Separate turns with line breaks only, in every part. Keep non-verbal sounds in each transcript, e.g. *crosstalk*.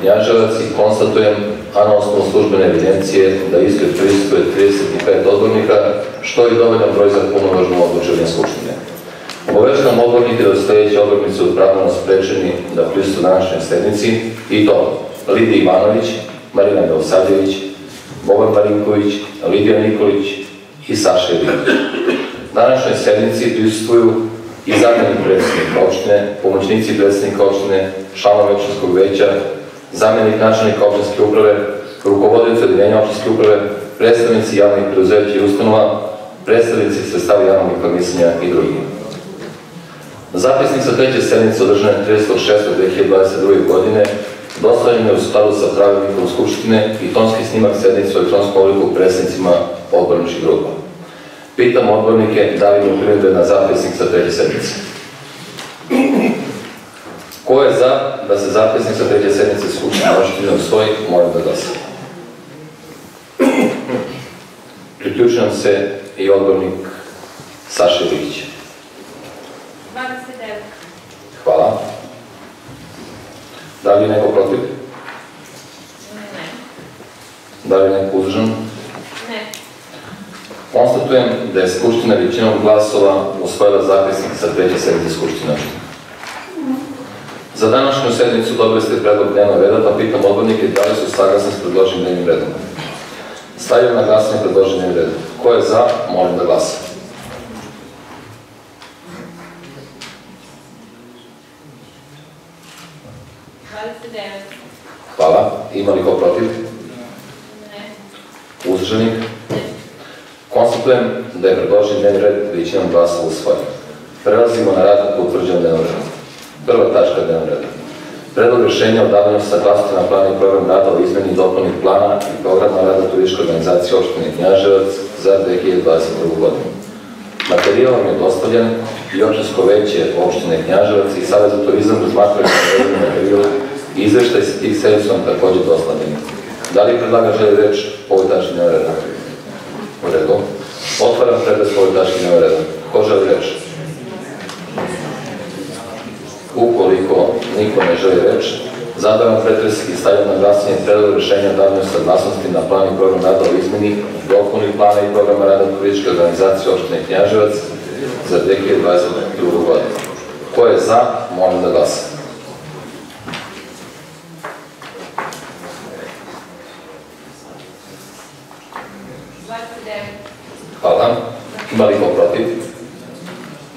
Knjaževac i konstatujem, a na osnovu službene evidencije, da ispred pristupuje 35 odbornika, što je dovoljan broj za punovažno odlučivanje Skupštine. Obaveštam odbornike da sljedeći odbornici odpravljeno sprečeni da prisutu današnjoj sednici i to Lidija Ivanović, Marina Belosavljević, Boban Marinković, Lidija Nikolić i Saša Ilić. Današnjoj sednici prisustuju i zamjenik predsjednika opštine, pomoćnici predsjednika opštine, članovi opštinskog veća, zamjenik načelnika opštinske uprave, rukovodioci odeljenja opštinske uprave, predstavnici javnih preduzeća i ustanova, predstavnici sredstava javnog informisanja i drugi. Zapisnik sa treće sednice održane 30.6.2022. godine dostavljen je u skladu sa pravilnikom Skupštine i tonski snimak sednice u elektronskom obliku predsjednicima odborničkih grupa. Pitam odbornike da li imaju primjedbe na zapisnik sa treće sednice. Ko je za da se zapisnik sa treće sednice Skupštine opštine usvoji, molim da glasa. Priključujem se i odbornik Saša Ilić.
29.
Hvala. Da li je neko protiv?
Ne.
Da li je neko uzdržan?
Ne.
Konstatujem da je Skupština većinom glasova usvojila zapisnik sa treće sednice Skupštine. Za današnju sednicu dobili ste predlog dnevnog reda, pa pitam odbornike da li su saglasni s predloženim dnevnim redom. Stavljam na glasanje predloženim dnevnim redom. Ko je za, molim da glasa. Hvala. Ima li ko protiv?
Ne.
Uzdržanih?
Ne.
Konstatujem da je predložen dnevni red većinom glasova usvojen. Prelazimo na rad po utvrđenom dnevnom redu. Prva tačka dnevnog reda. Predlog rješenja o davanju saglasnosti na plan i program rada o izmeni i dopuni plana i programa rada turističke organizacije opštine Knjaževac za 2022. godinu. Materijal vam je dostavljen i opštinsko veće opštine Knjaževac i Savez za turizam razmatraju navedeni materijal i izveštaj sa tih sedmica vam također dostavljeni. Da li predlaga želi reč po ovoj tački dnevnog reda? U redu. Otvaram pretres po ovoj tački dnevnog reda. Ko želi reč? Ukoliko niko ne želi reč, zadavam pretres i stavljam na glasanje predlog rješenja o davanju saglasnosti na plan i program rada o izmeni dopuni plana i programa rada turističke organizacije opštine Knjaževac za 2022. godinu. Ko je za, molim da glasa. Hvala. Ima li ko protiv?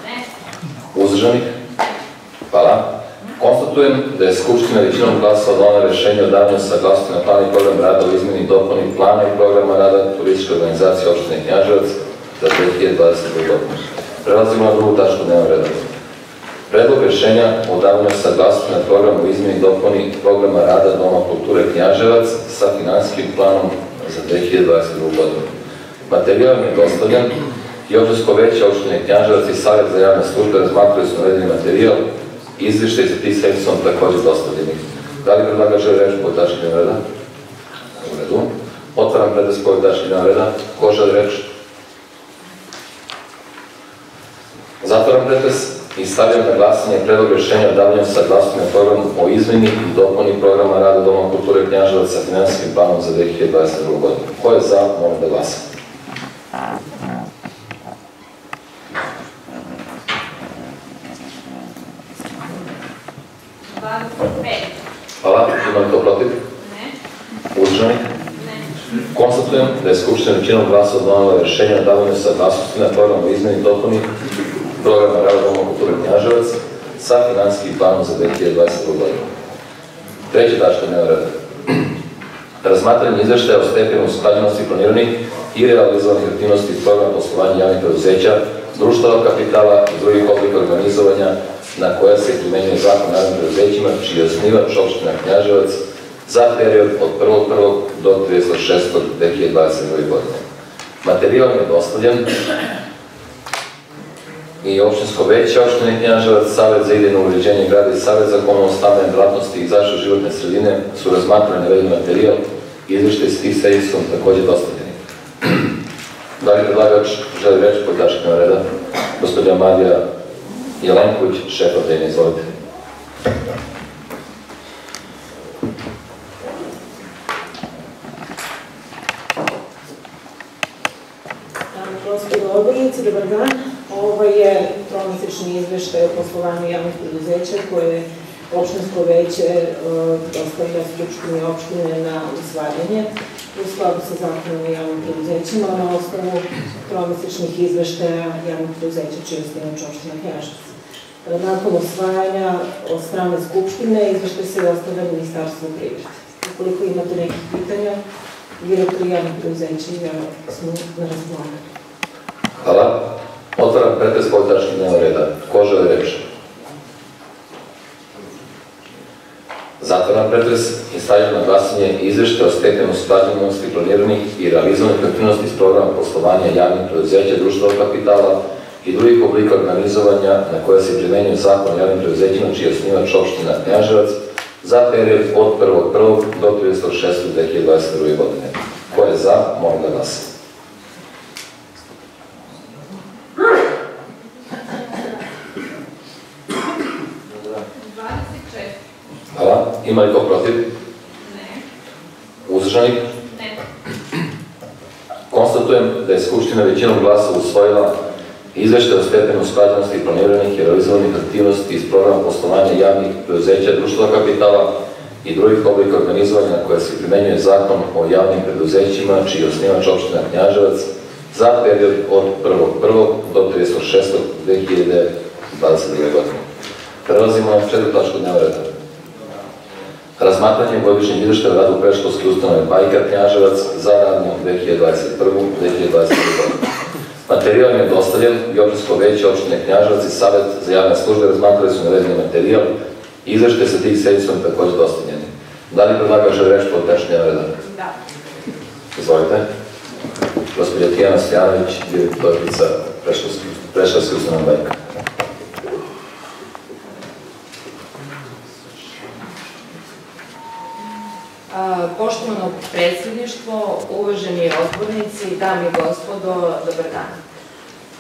Ne.
Uzdržanih? Hvala. Konstatujem da je Skupština većinom glasova donela rješenje o davanju saglasnosti na plan i program rada o izmeni i dopuni plana i programa rada turističke organizacije opštine Knjaževac za 2022. godinu. Prelazimo na drugu tačku dnevnog reda. Predlog rješenja o davanju saglasnosti na program o izmeni i dopuni programa rada Doma kulture Knjaževac sa finansijskim planom za 2022. godinu. Materijal je dostavljen i opštinsko veće opštine Knjaževac i Savjet za javne službe razmatraju su navedeni materijal i izvještaj za sedmica su vam također dostavljeni. Da li predlaga želi reći po tački reda? U redu. Otvaram predes po tački reda. Ko želi reći? Zatvaram pretres i stavljam na glasanje predlog rješenja o davanju saglasnosti na program o izmeni i dopuni programa rada Doma kulture Knjaževac sa finansijskim planom za 2022. godinu. Ko je za, molim da glasa.
Dvadeset pet.
Hvala. Ima li to protiv?
Ne.
Uzdržani?
Ne.
Konstatujem da je Skupština većinom glasova donala rješenje o davanju saglasnosti na program o izmeni i dopuni programa rada Doma kulture Knjaževac sa finansijskim planom za 2022. godinu. Treća tačka dnevnog reda. Razmatranje izveštaja o stepenu usklađenosti planiranih i realizovanih aktivnosti iz programa poslovanja javnih preduzeća, društava kapitala i drugih oblika organizovanja na koja se primenjuje zakon o javnim preduzećima, čiji je osnivač opština Knjaževac za period od 1.1. do 36.2022. godine. Materijal je dostavljen i opštinsko veće opštine Knjaževac, Savjet za idejno uređenje grada i Savjet za komunalno stambene djelatnosti i zaštitu životne sredine su razmatrani navedeni materijal i izveštaj s tih sedmica su također dostavljeni. *clears throat* Da li predlagač želi reći po dnevnog reda? Gospođa Marija Jelenković, šef Adena, izvolite.
Dobar dan. Ovo je tromesečni izveštaj o poslovanju javnih preduzeća koje je opštinsko veće e, dostavlja Skupštini opštine na usvajanje u skladu sa zakonom o javnim preduzećima na osnovu tromesečnih izveštaja javnih preduzeća čiji je osnivač opština Knjažac. Nakon usvajanja od strane Skupštine izveštaj se ostavlja Ministarstvo privrede. Ukoliko imate nekih pitanja, direktori javnih preduzeća i ja smo na razgovaranju.
Hvala. Otvaram pretres po tački reda. Ko želi reč? Zatvaram pretres i stavljam na glasanje izvešte o stepenu usklađenosti planiranih i realizovanih aktivnosti iz programa poslovanja javnih preduzeća društvenog kapitala i drugih oblika organizovanja na koje se primenjuje zakon o javnim preduzećima čiji je osnivač opština Knjaževac za period od 1.1. do 36.2022. godine. Ko je za, molim da glasa. Hvala. Ima li ko protiv?
Ne.
Uzdržanih?
Ne.
Konstatujem da je Skupština većinom glasa usvojila izveštaj o stepenu usklađenosti planiranih i realizovanih aktivnosti iz programa poslovanja javnih preduzeća društva kapitala i drugih oblika organizovanja na koje se primenjuje zakon o javnim preduzećima čiji je osnivač opština Knjaževac za period od 1.1. do 36.2022. godine. Prelazimo na četiri točku dnevnog reda. Razmatranje godišnjeg izveštaja radu predškolske ustanove Bajka Knjaževac za radnu 2021-2022 godinu. Materijal je dostavljen i opštinsko veće opštine Knjaževac i Savet za javne službe razmatrali su navedeni materijal i izveštaj sa tih sedicom takođe dostavljeni. Da li predlagač želi reč po tačnje reda?
Da.
Izvolite. Gospodin Tijana Sljanović, direktorica predškolske ustanove Bajka.
Poštovano predsjedništvo, uvaženi odbornici, dame i gospodo, dobar dan.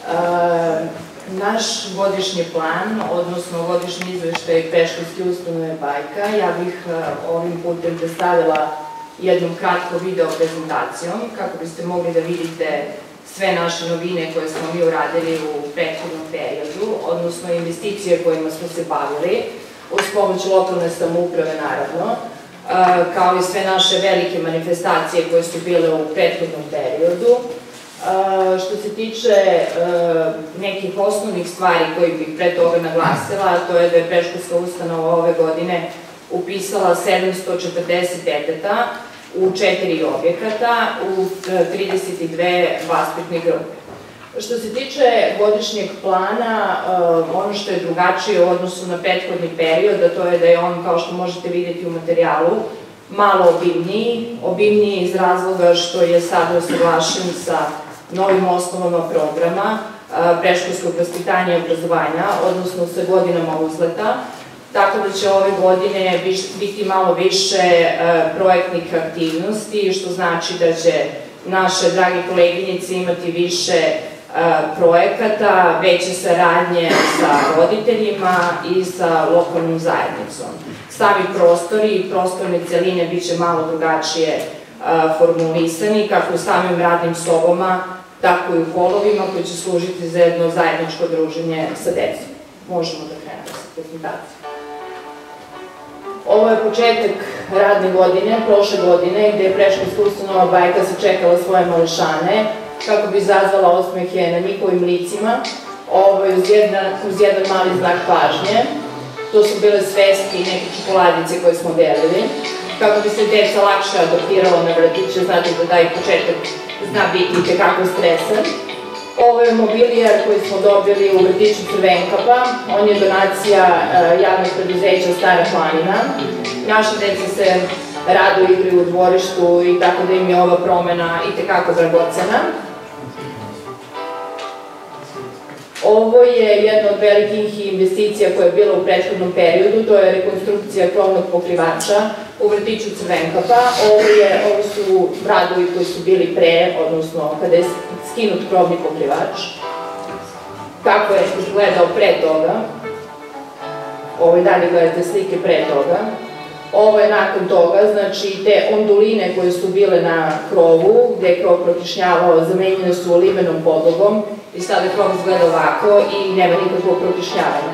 A, Naš godišnji plan, odnosno godišnji izveštaj Peškovske ustanove Bajka, ja bih a, ovim putem predstavila jednom kratko video prezentacijom, kako biste mogli da vidite sve naše novine koje smo mi uradili u prethodnom periodu, odnosno investicije kojima smo se bavili, uz pomoć lokalne samouprave naravno, kao i sve naše velike manifestacije koje su bile u prethodnom periodu. Što se tiče nekih osnovnih stvari koji bih pre toga naglasila, to je da je preškolska ustanova ove godine upisala 740 deteta u četiri objekata, u 32 vaspitne grupe. Što se tiče godišnjeg plana, ono što je drugačije u odnosu na prethodni period, a to je da je on, kao što možete vidjeti u materijalu, malo obimniji, obimniji iz razloga što je sada usaglašen sa novim osnovama programa preškolskog vaspitanja i obrazovanja, odnosno sa godinama uzleta, tako da će ove godine biti malo više projektnih aktivnosti, što znači da će naše dragi koleginice imati više projekata, veće saradnje sa roditeljima i sa lokalnom zajednicom. Sami prostori i prostorne celine biće malo drugačije formulisani, kako u samim radnim sobama, tako i u holovima koji će služiti za jedno zajedničko druženje sa decom. Možemo da krenemo sa prezentacijom. Ovo je početak radne godine, prošle godine, gde je preškolska ustanova Bajka sačekala svoje mališane, kako bi izazvala osmehe na njihovim licima, ovaj, uz, jedna, uz jedan mali znak pažnje. To su bile sveske i neke čokoladice koje smo delili, kako bi se deca lakše adoptirala na vratiće, znate da taj početak zna biti tekako stresan. Ovo je mobilijar koji smo dobili u vrtiću Crvenkapa, on je donacija uh, javnog preduzeća Stara planina. Naša deca se rado igraju u dvorištu i tako da im je ova promena i tekako dragocena. Ovo je jedna od velikih investicija koja je bila u prethodnom periodu, to je rekonstrukcija krovnog pokrivača u vrtiću Crvenkapa. Ovo, je, ovo su radovi koji su bili pre, odnosno kada je skinut krovni pokrivač. Kako je izgledao pre toga. Ovo i dalje gledate slike pre toga. Ovo je nakon toga, znači te onduline koje su bile na krovu, gde je krov prokišnjavao, zamenjene su limenom podlogom i sada krov izgleda ovako i nema nikakvog prokišnjavanja.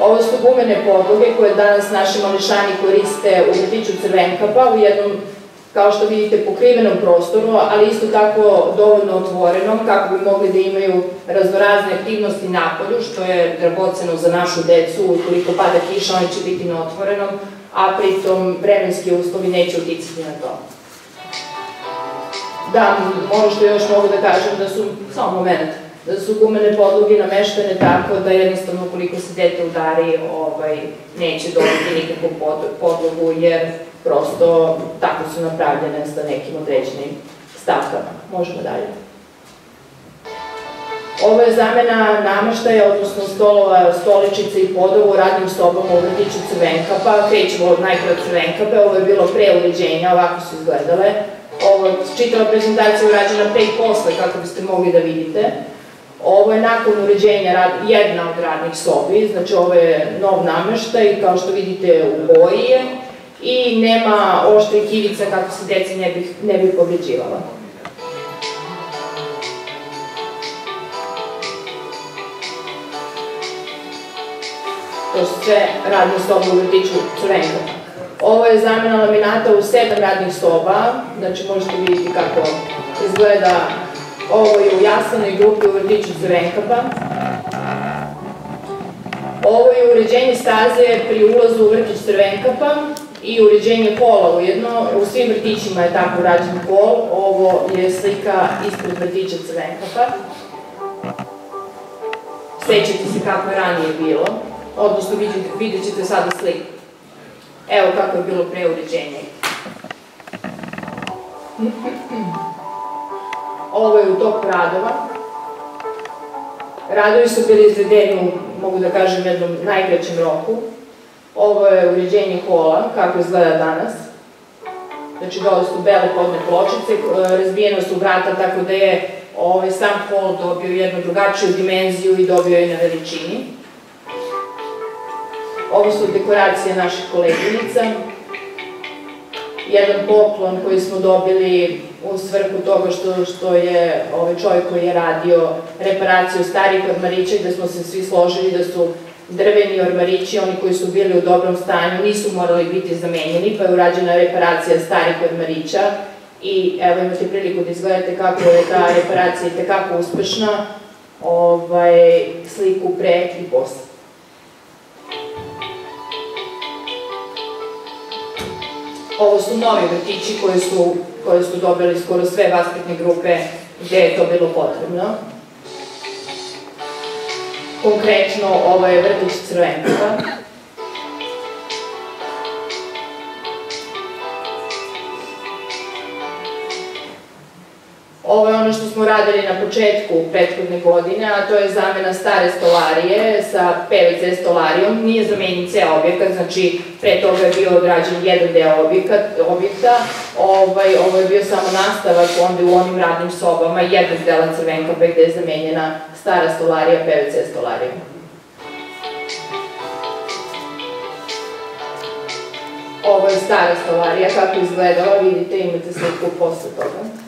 Ovo su gumene podloge koje danas naši mališani koriste u vrtiću Crvenkapa u jednom, kao što vidite, pokrivenom prostoru, ali isto tako dovoljno otvorenom kako bi mogli da imaju raznorazne aktivnosti napolju, što je dragoceno za našu decu, ukoliko pada kiša, oni će biti na otvorenom, a pritom vremenski uslovi neće uticati na to. Da, ono što još mogu da kažem da su, samo moment, da su gumene podloge nameštene tako da jednostavno ukoliko se dete udari ovaj, neće dobiti nikakvu podlogu jer prosto tako su napravljene sa nekim određenim stavkama. Možemo dalje. Ovo je zamena namaštaja, odnosno stolova, stoličice i podova u radnim sobama u vrtiću Crvenkapa. Krećemo od najpre od Crvenkape, ovo je bilo pre uređenja, ovako su izgledale. Ovo, čitava prezentacija je urađena pre i posle, kako biste mogli da vidite. Ovo je nakon uređenja jedna od radnih sobi, znači ovo je nov nameštaj, kao što vidite u boji je, i nema oštrih ivica kako se deci ne bi, ne bi povređivala. To su sve radne sobe u vrtiću Crvenka. Ovo je zamena laminata u sedam radnih soba, znači možete vidjeti kako izgleda ovo je u Jasanoj grupi u vrtiću Crvenkapa. Ovo je uređenje staze pri ulazu u vrtić Crvenkapa i uređenje pola ujedno. U svim vrtićima je tako urađen pol. Ovo je slika ispred vrtića Crvenkapa. Sećate se kako je ranije bilo odnosno vidjet ćete sada sliku. Evo kako je bilo pre uređenja. Ovo je u toku radova. Radovi su bili izvedeni u, mogu da kažem, jednom najkraćem roku. Ovo je uređenje hola, kako izgleda danas. Znači, dole su bele podne pločice, razbijena su vrata, tako da je ovaj, sam hol dobio jednu drugačiju dimenziju i dobio je na veličini. Ovo su dekoracije naših koleginica. Jedan poklon koji smo dobili u svrhu toga što, što je ovaj čovjek koji je radio reparaciju starih ormarića gde smo se svi složili da su drveni ormarići, oni koji su bili u dobrom stanju, nisu morali biti zamenjeni, pa je urađena reparacija starih ormarića i evo imate priliku da izgledate kako je ta reparacija i tekako uspešna, ovaj, sliku pre i posle. Ovo su novi vrtići koji su, koji su dobili skoro sve vaspitne grupe gde je to bilo potrebno. Konkretno, ovo je vrtić Crvenkova. Smo radili na početku prethodne godine, a to je zamena stare stolarije sa PVC stolarijom. Nije zamenjen ceo objekat, znači pre toga je bio odrađen jedan deo objekta. Ovaj, ovo je bio samo nastavak onda u onim radnim sobama, jednog dela Crvenkobe gde je zamenjena stara stolarija PVC stolarijom. Ovo je stara stolarija, kako izgledala, vidite, imate sliku posle toga.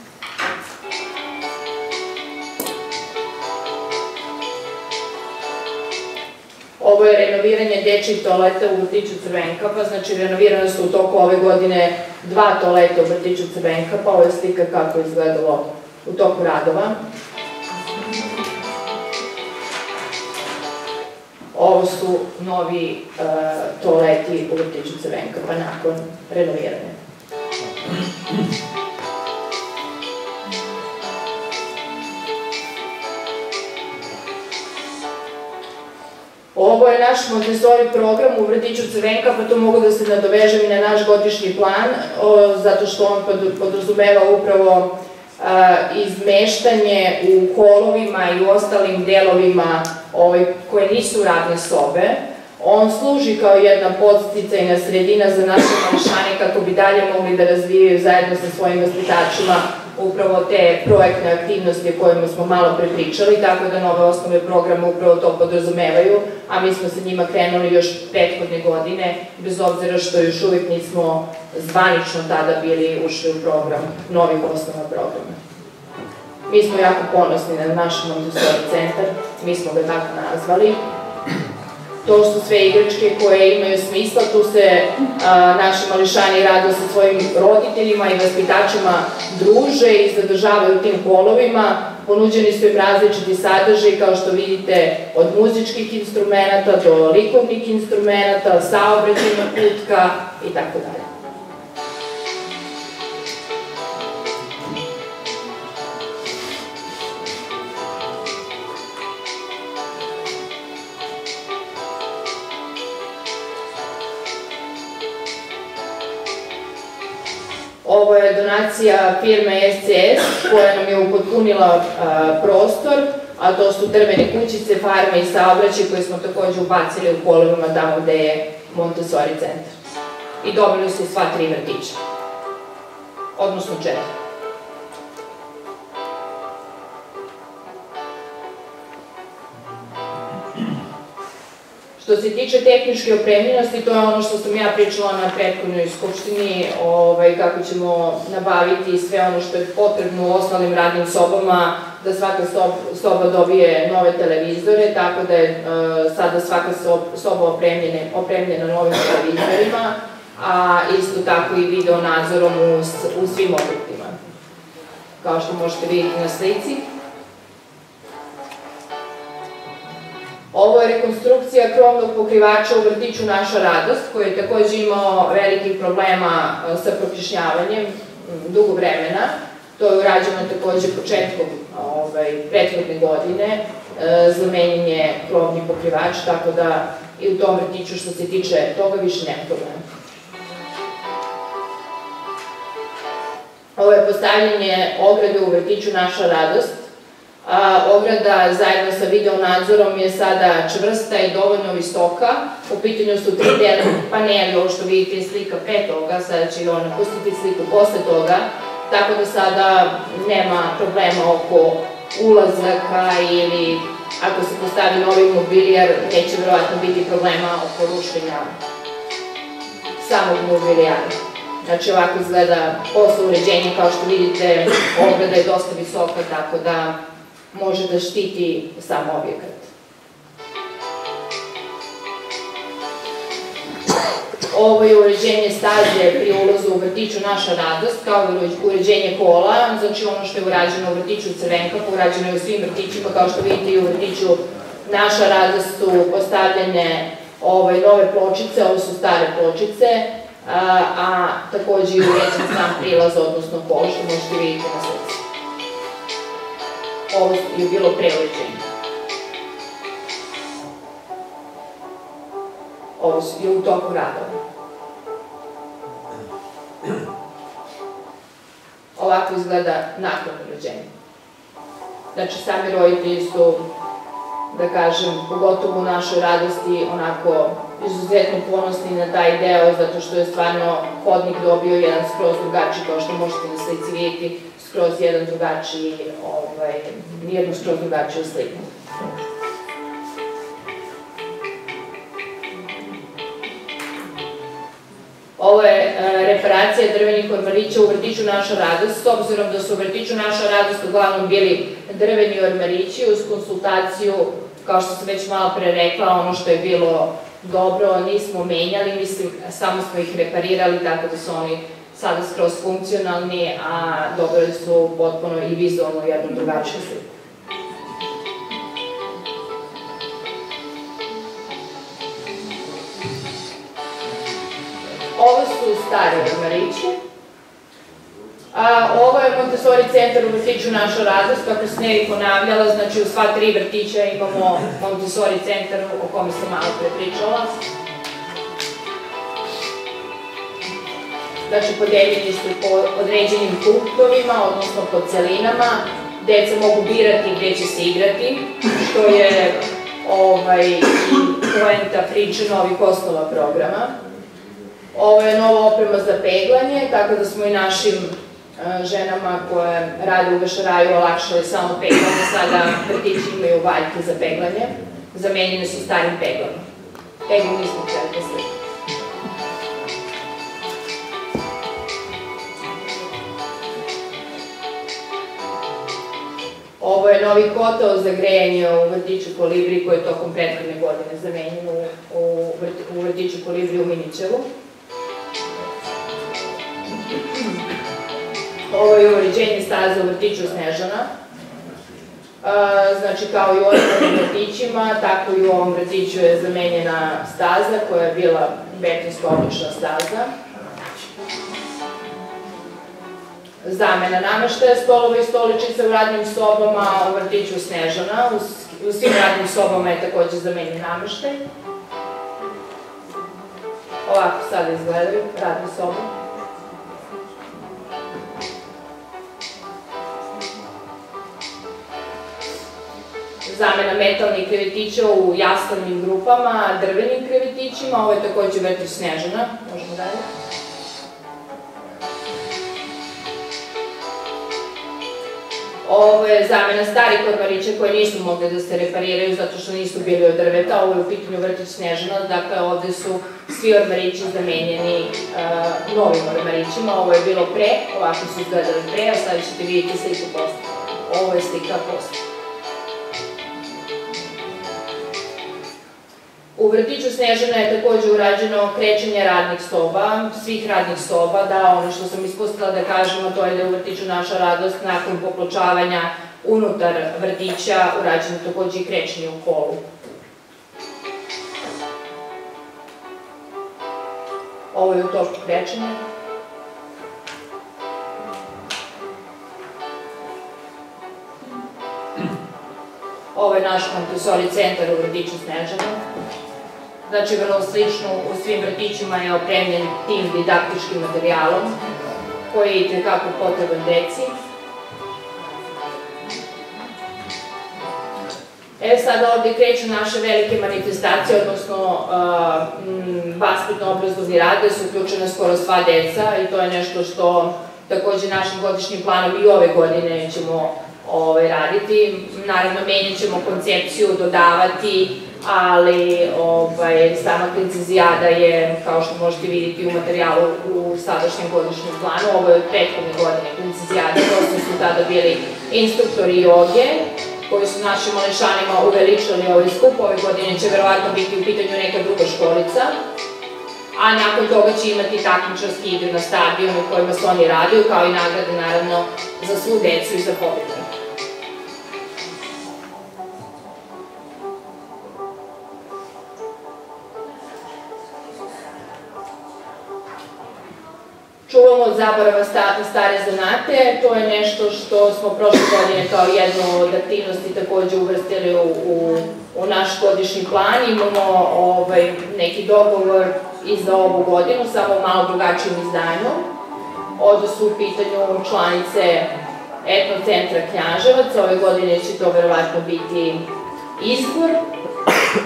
Ovo je renoviranje dječjih toaleta u vrtiću Crvenkapa, znači renovirane su u toku ove godine dva toaleta u vrtiću Crvenkapa, ovo je slika kako je izgledalo u toku radova. Ovo su novi uh, toaleti u vrtiću Crvenkapa nakon renoviranja. Ovo je naš Montessori program u vrtiću Crvenka, pa to mogu da se nadovežem i na naš godišnji plan, zato što on podrazumeva upravo izmeštanje u holovima i u ostalim delovima ovaj, koje nisu radne sobe. On služi kao jedna podsticajna sredina za naše mališane kako bi dalje mogli da razvijaju zajedno sa svojim vaspitačima upravo te projektne aktivnosti o kojima smo malo pre pričali, tako da nove osnove programa upravo to podrazumevaju, a mi smo sa njima krenuli još prethodne godine, bez obzira što još uvijek nismo zvanično tada bili ušli u program novih osnova programa. Mi smo jako ponosni na naš Montessori centar, mi smo ga tako nazvali. To su sve igračke koje imaju smisla, tu se naši mališani rado sa svojim roditeljima i vaspitačima druže i zadržavaju tim kolovima. Ponuđeni su im različiti sadržaj, kao što vidite, od muzičkih instrumenta do likovnih instrumenta, saobraćajna putka i tako dalje. Ovo je donacija firme SCS koja nam je upotpunila prostor, a to su drvene kućice, farme i saobraćaj koje smo takođe ubacili u kolovima tamo gde je Montessori centar. I dobili su sva tri vrtića. Odnosno četiri. Što se tiče tehničke opremljenosti, to je ono što sam ja pričala na prethodnoj skupštini, ovaj, kako ćemo nabaviti sve ono što je potrebno u osnovnim radnim sobama, da svaka soba dobije nove televizore, tako da je uh, sada svaka soba opremljena, opremljena novim televizorima, a isto tako i video nadzorom u, u svim objektima. Kao što možete vidjeti na slici. Ovo je rekonstrukcija krovnog pokrivača u vrtiću Naša radost, koji je takođe imao velikih problema e, sa prokišnjavanjem dugo vremena. To je urađeno takođe početkom ovaj, prethodne godine, e, zamenjen je krovni pokrivač, tako da i u tom vrtiću što se tiče toga više nema problema. Ovo je postavljanje ograde u vrtiću Naša radost, ograda zajedno sa video nadzorom je sada čvrsta i dovoljno visoka. U pitanju su 3D paneli, ovo što vidite slika pre toga, sada će on pustiti sliku posle toga, tako da sada nema problema oko ulazaka ili ako se postavi novi mobilijar, neće verovatno biti problema oko rušenja samog mobilijara. Znači ovako izgleda posle uređenja, kao što vidite, ograda je dosta visoka, tako da može da štiti sam objekat. Ovo je uređenje staze pri ulazu u vrtiću Naša radost, kao i uređenje kola, znači ono što je urađeno u vrtiću Crvenka, urađeno je u svim vrtićima, kao što vidite i u vrtiću Naša radost su postavljene nove pločice, ovo su stare pločice, a, takođe i uređen sam prilaz, odnosno kol, što možete vidjeti na slici ovo je bilo preuređenje. Ovo je u toku radova. Ovako izgleda nakon uređenja. Znači, sami roditelji su, da kažem, pogotovo u našoj radosti, onako izuzetno ponosni na taj deo, zato što je stvarno hodnik dobio jedan skroz drugačiji, kao što možete na slici vidjeti, skroz jedan drugačiji, ovaj, jednu skroz drugačiju sliku. Ovo je e, reparacija drvenih ormarića u vrtiću Naša radost, s obzirom da su u vrtiću Naša radost uglavnom bili drveni ormarići uz konsultaciju, kao što sam već malo pre rekla, ono što je bilo dobro nismo menjali, mislim, samo smo ih reparirali tako da su oni sada skroz funkcionalni, a dobili su potpuno i vizualno jednu drugačiju sliku. Ovo su stari ormarići. A, ovo je Montessori centar u vrtiću Naša radost, kako se ne ponavljala, znači u sva tri vrtića imamo Montessori centar o kome sam malo pre pričala. Znači, podeljeni su po određenim punktovima, odnosno po celinama. Deca mogu birati gde će se igrati, što je ovaj, poenta priče novih osnova programa. Ovo je nova oprema za peglanje, tako da smo i našim ženama koje rade u vešaraju olakšali samo peglanje, sada vrtići imaju valjke za peglanje, zamenjene su starim peglama. Peglu nismo htjeli da. Ovo je novi kotao za grejanje u vrtiću Kolibri koji je tokom prethodne godine zamenjen u, vrtiću Kolibri u Minićevu. Ovo je uređenje staza u vrtiću Snežana. Znači, kao i u ostalim vrtićima, tako i u ovom vrtiću je zamenjena staza koja je bila betonska oblična staza. Zamena nameštaja stolova i stoličica u radnim sobama u vrtiću Snežana. U, svim radnim sobama je takođe zamenjen nameštaj. Ovako sada izgledaju radne sobe. zamena metalnih krevetića u jaslovnim grupama, drvenim krevetićima, ovo je takođe vrtić Snežana, možemo dalje. Ovo je zamena starih ormarića koje nisu mogli da se repariraju zato što nisu bili od drveta, ovo je u pitanju vrtić Snežana, dakle ovde su svi ormarići zamenjeni novim ormarićima, ovo je bilo pre, ovako su izgledali pre, a sad ćete vidjeti sliku posle. Ovo je slika posle. U vrtiću Snežana je takođe urađeno krećenje radnih soba, svih radnih soba, da ono što sam ispustila da kažemo, to je da je u vrtiću naša radost nakon popločavanja unutar vrtića urađeno takođe i krećenje u holu. Ovo je u točku krećenja. Ovo je naš Montessori centar u vrtiću Snežana. Znači, vrlo slično u svim vrtićima je opremljen tim didaktičkim materijalom, koji je tekako potreban deci. E sad ovde kreću naše velike manifestacije, odnosno vaspitno-obrazovni rad, gde su uključena skoro sva deca i to je nešto što takođe našim godišnjim planom i ove godine ćemo ovaj, raditi. Naravno, menjat ćemo koncepciju, dodavati ali ovaj, sama precizijada je, kao što možete vidjeti u materijalu u sadašnjem godišnjem planu, ovo je od prethodne godine precizijada, to su tada bili instruktori joge, koji su našim malešanima uveličali ovaj skup, ove godine će verovatno biti u pitanju neka druga školica, a nakon toga će imati takmičarski igre na stadionu u kojima se oni radiju, kao i nagrade naravno za svu decu i za pobjedu. Čuvamo od zaborava stare zanate, to je nešto što smo prošle godine kao jednu od aktivnosti takođe uvrstili u, u, u naš godišnji plan. Imamo ovaj, neki dogovor i za ovu godinu, samo malo drugačijim izdanjom. Ovde su u pitanju članice etnocentra Knjaževac, ove godine će to verovatno biti izbor.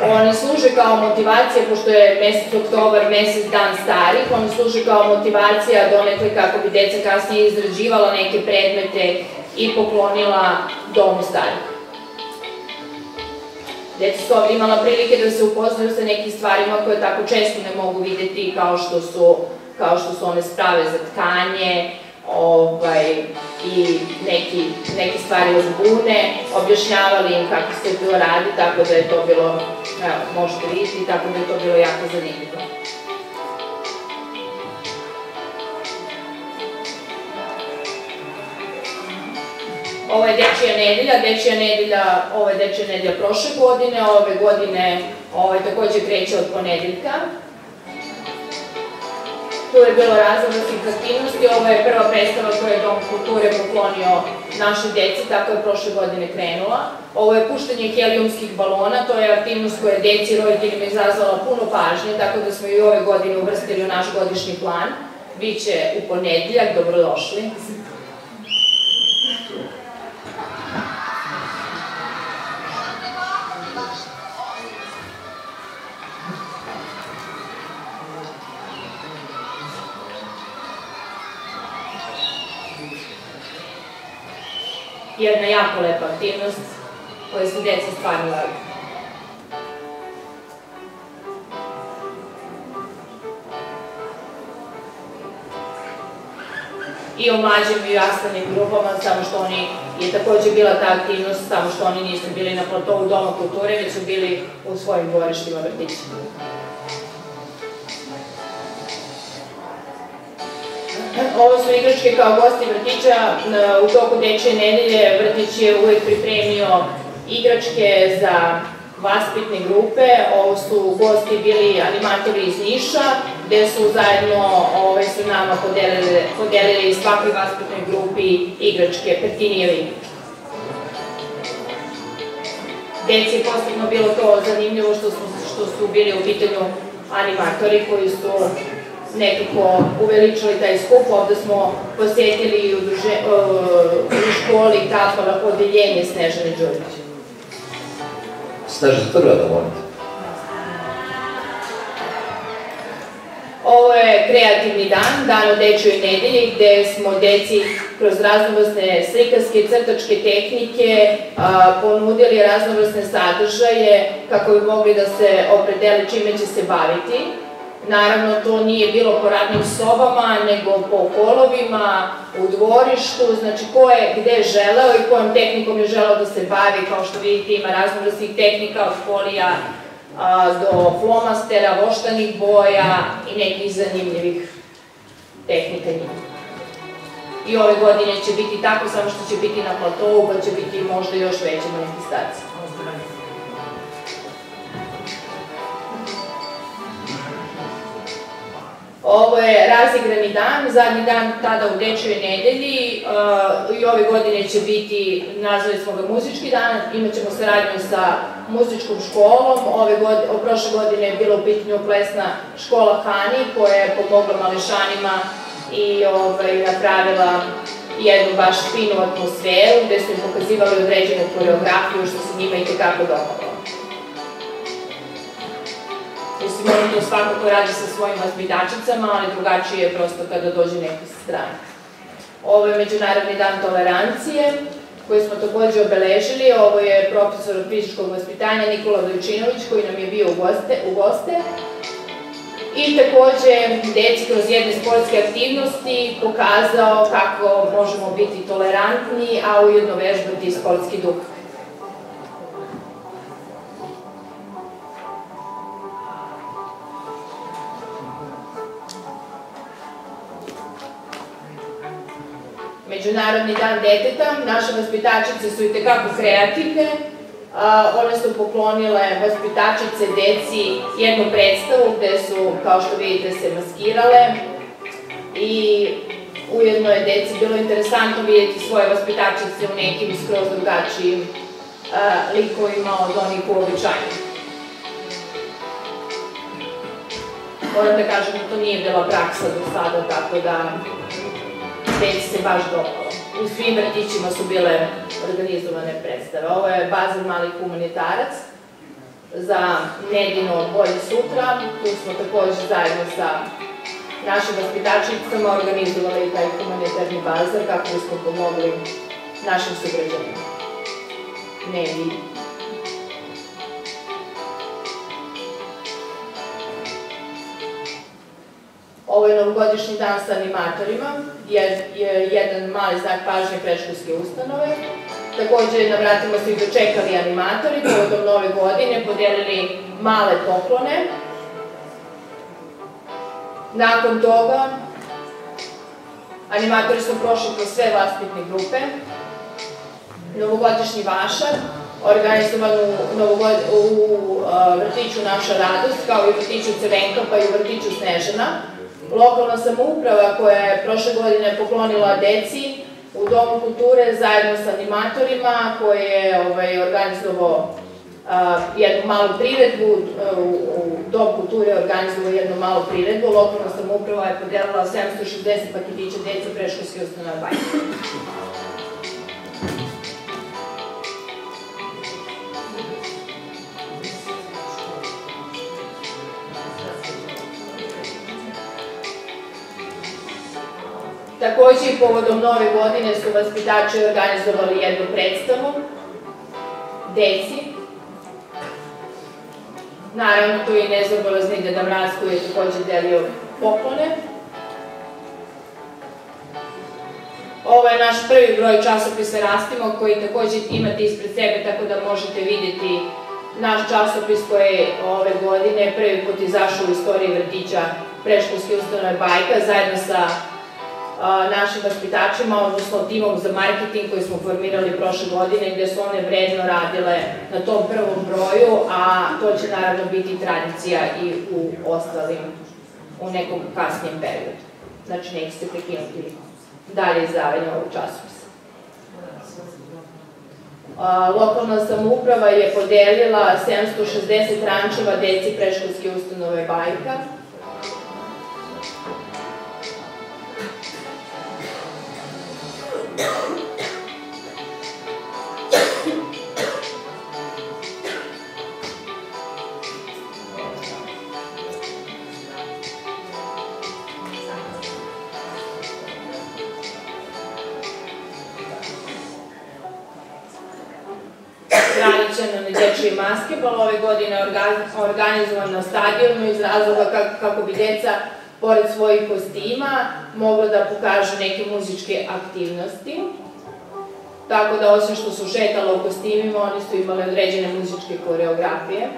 Oni služe kao motivacija, pošto je mesec oktobar, mesec dan starih, oni služe kao motivacija donekle kako bi deca kasnije izrađivala neke predmete i poklonila domu starih. Deca su ovdje imala prilike da se upoznaju sa nekim stvarima koje tako često ne mogu videti kao što su, kao što su one sprave za tkanje, ovaj, i neki, neke stvari uzbune, objašnjavali im kako se to radi, tako da je to bilo, evo, možete vidjeti, tako da je to bilo jako zanimljivo. Ovo je Dečija nedelja, Dečija nedelja, ovo je Dečija nedelja prošle godine, ove godine ovaj, takođe kreće od ponedeljka. Tu je bilo različitih aktivnosti, ovo je prva predstava koju je Dom kulture poklonio našoj deci, tako je prošle godine krenula. Ovo je puštanje helijumskih balona, to je aktivnost koja je deci i roditeljima izazvala puno pažnje, tako da smo i ove godine uvrstili u naš godišnji plan. Biće u ponedljak, dobrodošli. Jedna jako lepa aktivnost koja se deca stvarno radi. i o mlađim i rastanim grupama, samo što oni, je takođe bila ta aktivnost, samo što oni nisu bili na platovu Doma kulture, već su bili u svojim dvorištima vrtićima. Ovo su igračke kao gosti vrtića. U toku dečje nedelje vrtić je uvek pripremio igračke za vaspitne grupe. Ovo su gosti bili animatori iz Niša, gde su zajedno ovaj, nama podelili, podelili svakoj vaspitnoj grupi igračke, igračke. Deci je posebno bilo to zanimljivo što su, što su bili u pitanju animatori koji su nekako uveličili taj skup. Ovde smo posetili u, druže, u školi Kapala podeljenje Snežane Đurića.
Sneža, prva da molite.
Ovo je kreativni dan, dan o dečjoj nedelji, gde smo deci kroz raznovrsne slikarske crtačke tehnike a, ponudili raznovrsne sadržaje kako bi mogli da se opredele čime će se baviti. Naravno, to nije bilo po radnim sobama, nego po kolovima, u dvorištu, znači ko je gde želeo i kojom tehnikom je želeo da se bavi, kao što vidite ima raznovrsnih tehnika od folija do flomastera, voštanih boja i nekih zanimljivih tehnika njima. I ove godine će biti tako, samo što će biti na platovu, pa će biti možda još veće manifestacije. Ovo je razigrani dan, zadnji dan tada u dečjoj nedelji uh, i ove godine će biti, nazvali smo ga muzički dan, imat ćemo saradnju sa muzičkom školom. Ove godine, prošle godine je bila u pitanju plesna škola Hani koja je pomogla mališanima i ovaj, napravila jednu baš finu atmosferu gde su im pokazivali određenu koreografiju što se njima i tekako dopalo. Mislim, oni to svakako radi sa svojim vaspitačicama, ali drugačije je prosto kada dođe neki sa strane. Ovo je Međunarodni dan tolerancije, koji smo takođe obeležili. Ovo je profesor od fizičkog vaspitanja Nikola Dojčinović, koji nam je bio u goste. U goste. I takođe, deci kroz jedne sportske aktivnosti pokazao kako možemo biti tolerantni, a ujedno vežbati sportski duh. Međunarodni dan deteta, naše vaspitačice su i tekako kreativne, one su poklonile vaspitačice deci jednu predstavu gde su, kao što vidite, se maskirale i ujedno je deci bilo interesantno vidjeti svoje vaspitačice u nekim skroz drugačijim likovima od onih uobičajenih. Moram da kažem da to nije bila praksa do sada, tako da se baš dopalo. U svim vrtićima su bile organizovane predstave. Ovo je bazen malih humanitarac za Nedino bolje sutra. Tu smo takođe zajedno sa našim vaspitačicama organizovali taj humanitarni bazar kako bismo pomogli našim sugrađanima. Nedi Ovo je novogodišnji dan sa animatorima, je, je jedan mali znak pažnje preškolske ustanove. Takođe, na vratima su i dočekali animatori, povodom nove godine podelili male poklone. Nakon toga, animatori su prošli kroz sve vaspitne grupe. Novogodišnji vašar, organizovan u, Novogod... u uh, vrtiću Naša radost, kao i u vrtiću Crvenka, pa i u vrtiću Snežana lokalna samouprava koja je prošle godine poklonila deci u Domu kulture zajedno sa animatorima koje je ovaj, organizovao jednu malu priredbu, u, u Dom kulture je organizovao jednu malu priredbu, lokalna samouprava je podelila 760 paketića deca preškolske ustanove Bajka. Takođe i povodom nove godine su vaspitači organizovali jednu predstavu deci. Naravno, tu je i nezaobalazni Deda Mraz koji je takođe delio poklone. Ovo je naš prvi broj časopisa Rastimo koji takođe imate ispred sebe tako da možete videti naš časopis koji je ove godine prvi put izašao u istoriji vrtića preškolske ustanove Bajka zajedno sa našim vaspitačima, odnosno timom za marketing koji smo formirali prošle godine gde su one vredno radile na tom prvom broju, a to će naravno biti tradicija i u ostalim, u nekom kasnijem periodu. Znači nećete prekinuti dalje izdavanje ovog časopisa. Lokalna samouprava je podelila 760 rančeva deci preškolske ustanove Bajka, tradicionalni dečiji maskebal ove godine organizovan na stadionu iz razloga kako bi deca pored svojih kostima mogla da pokažu neke muzičke aktivnosti. Tako da osim što su šetala u kostimima, oni su imali određene muzičke koreografije.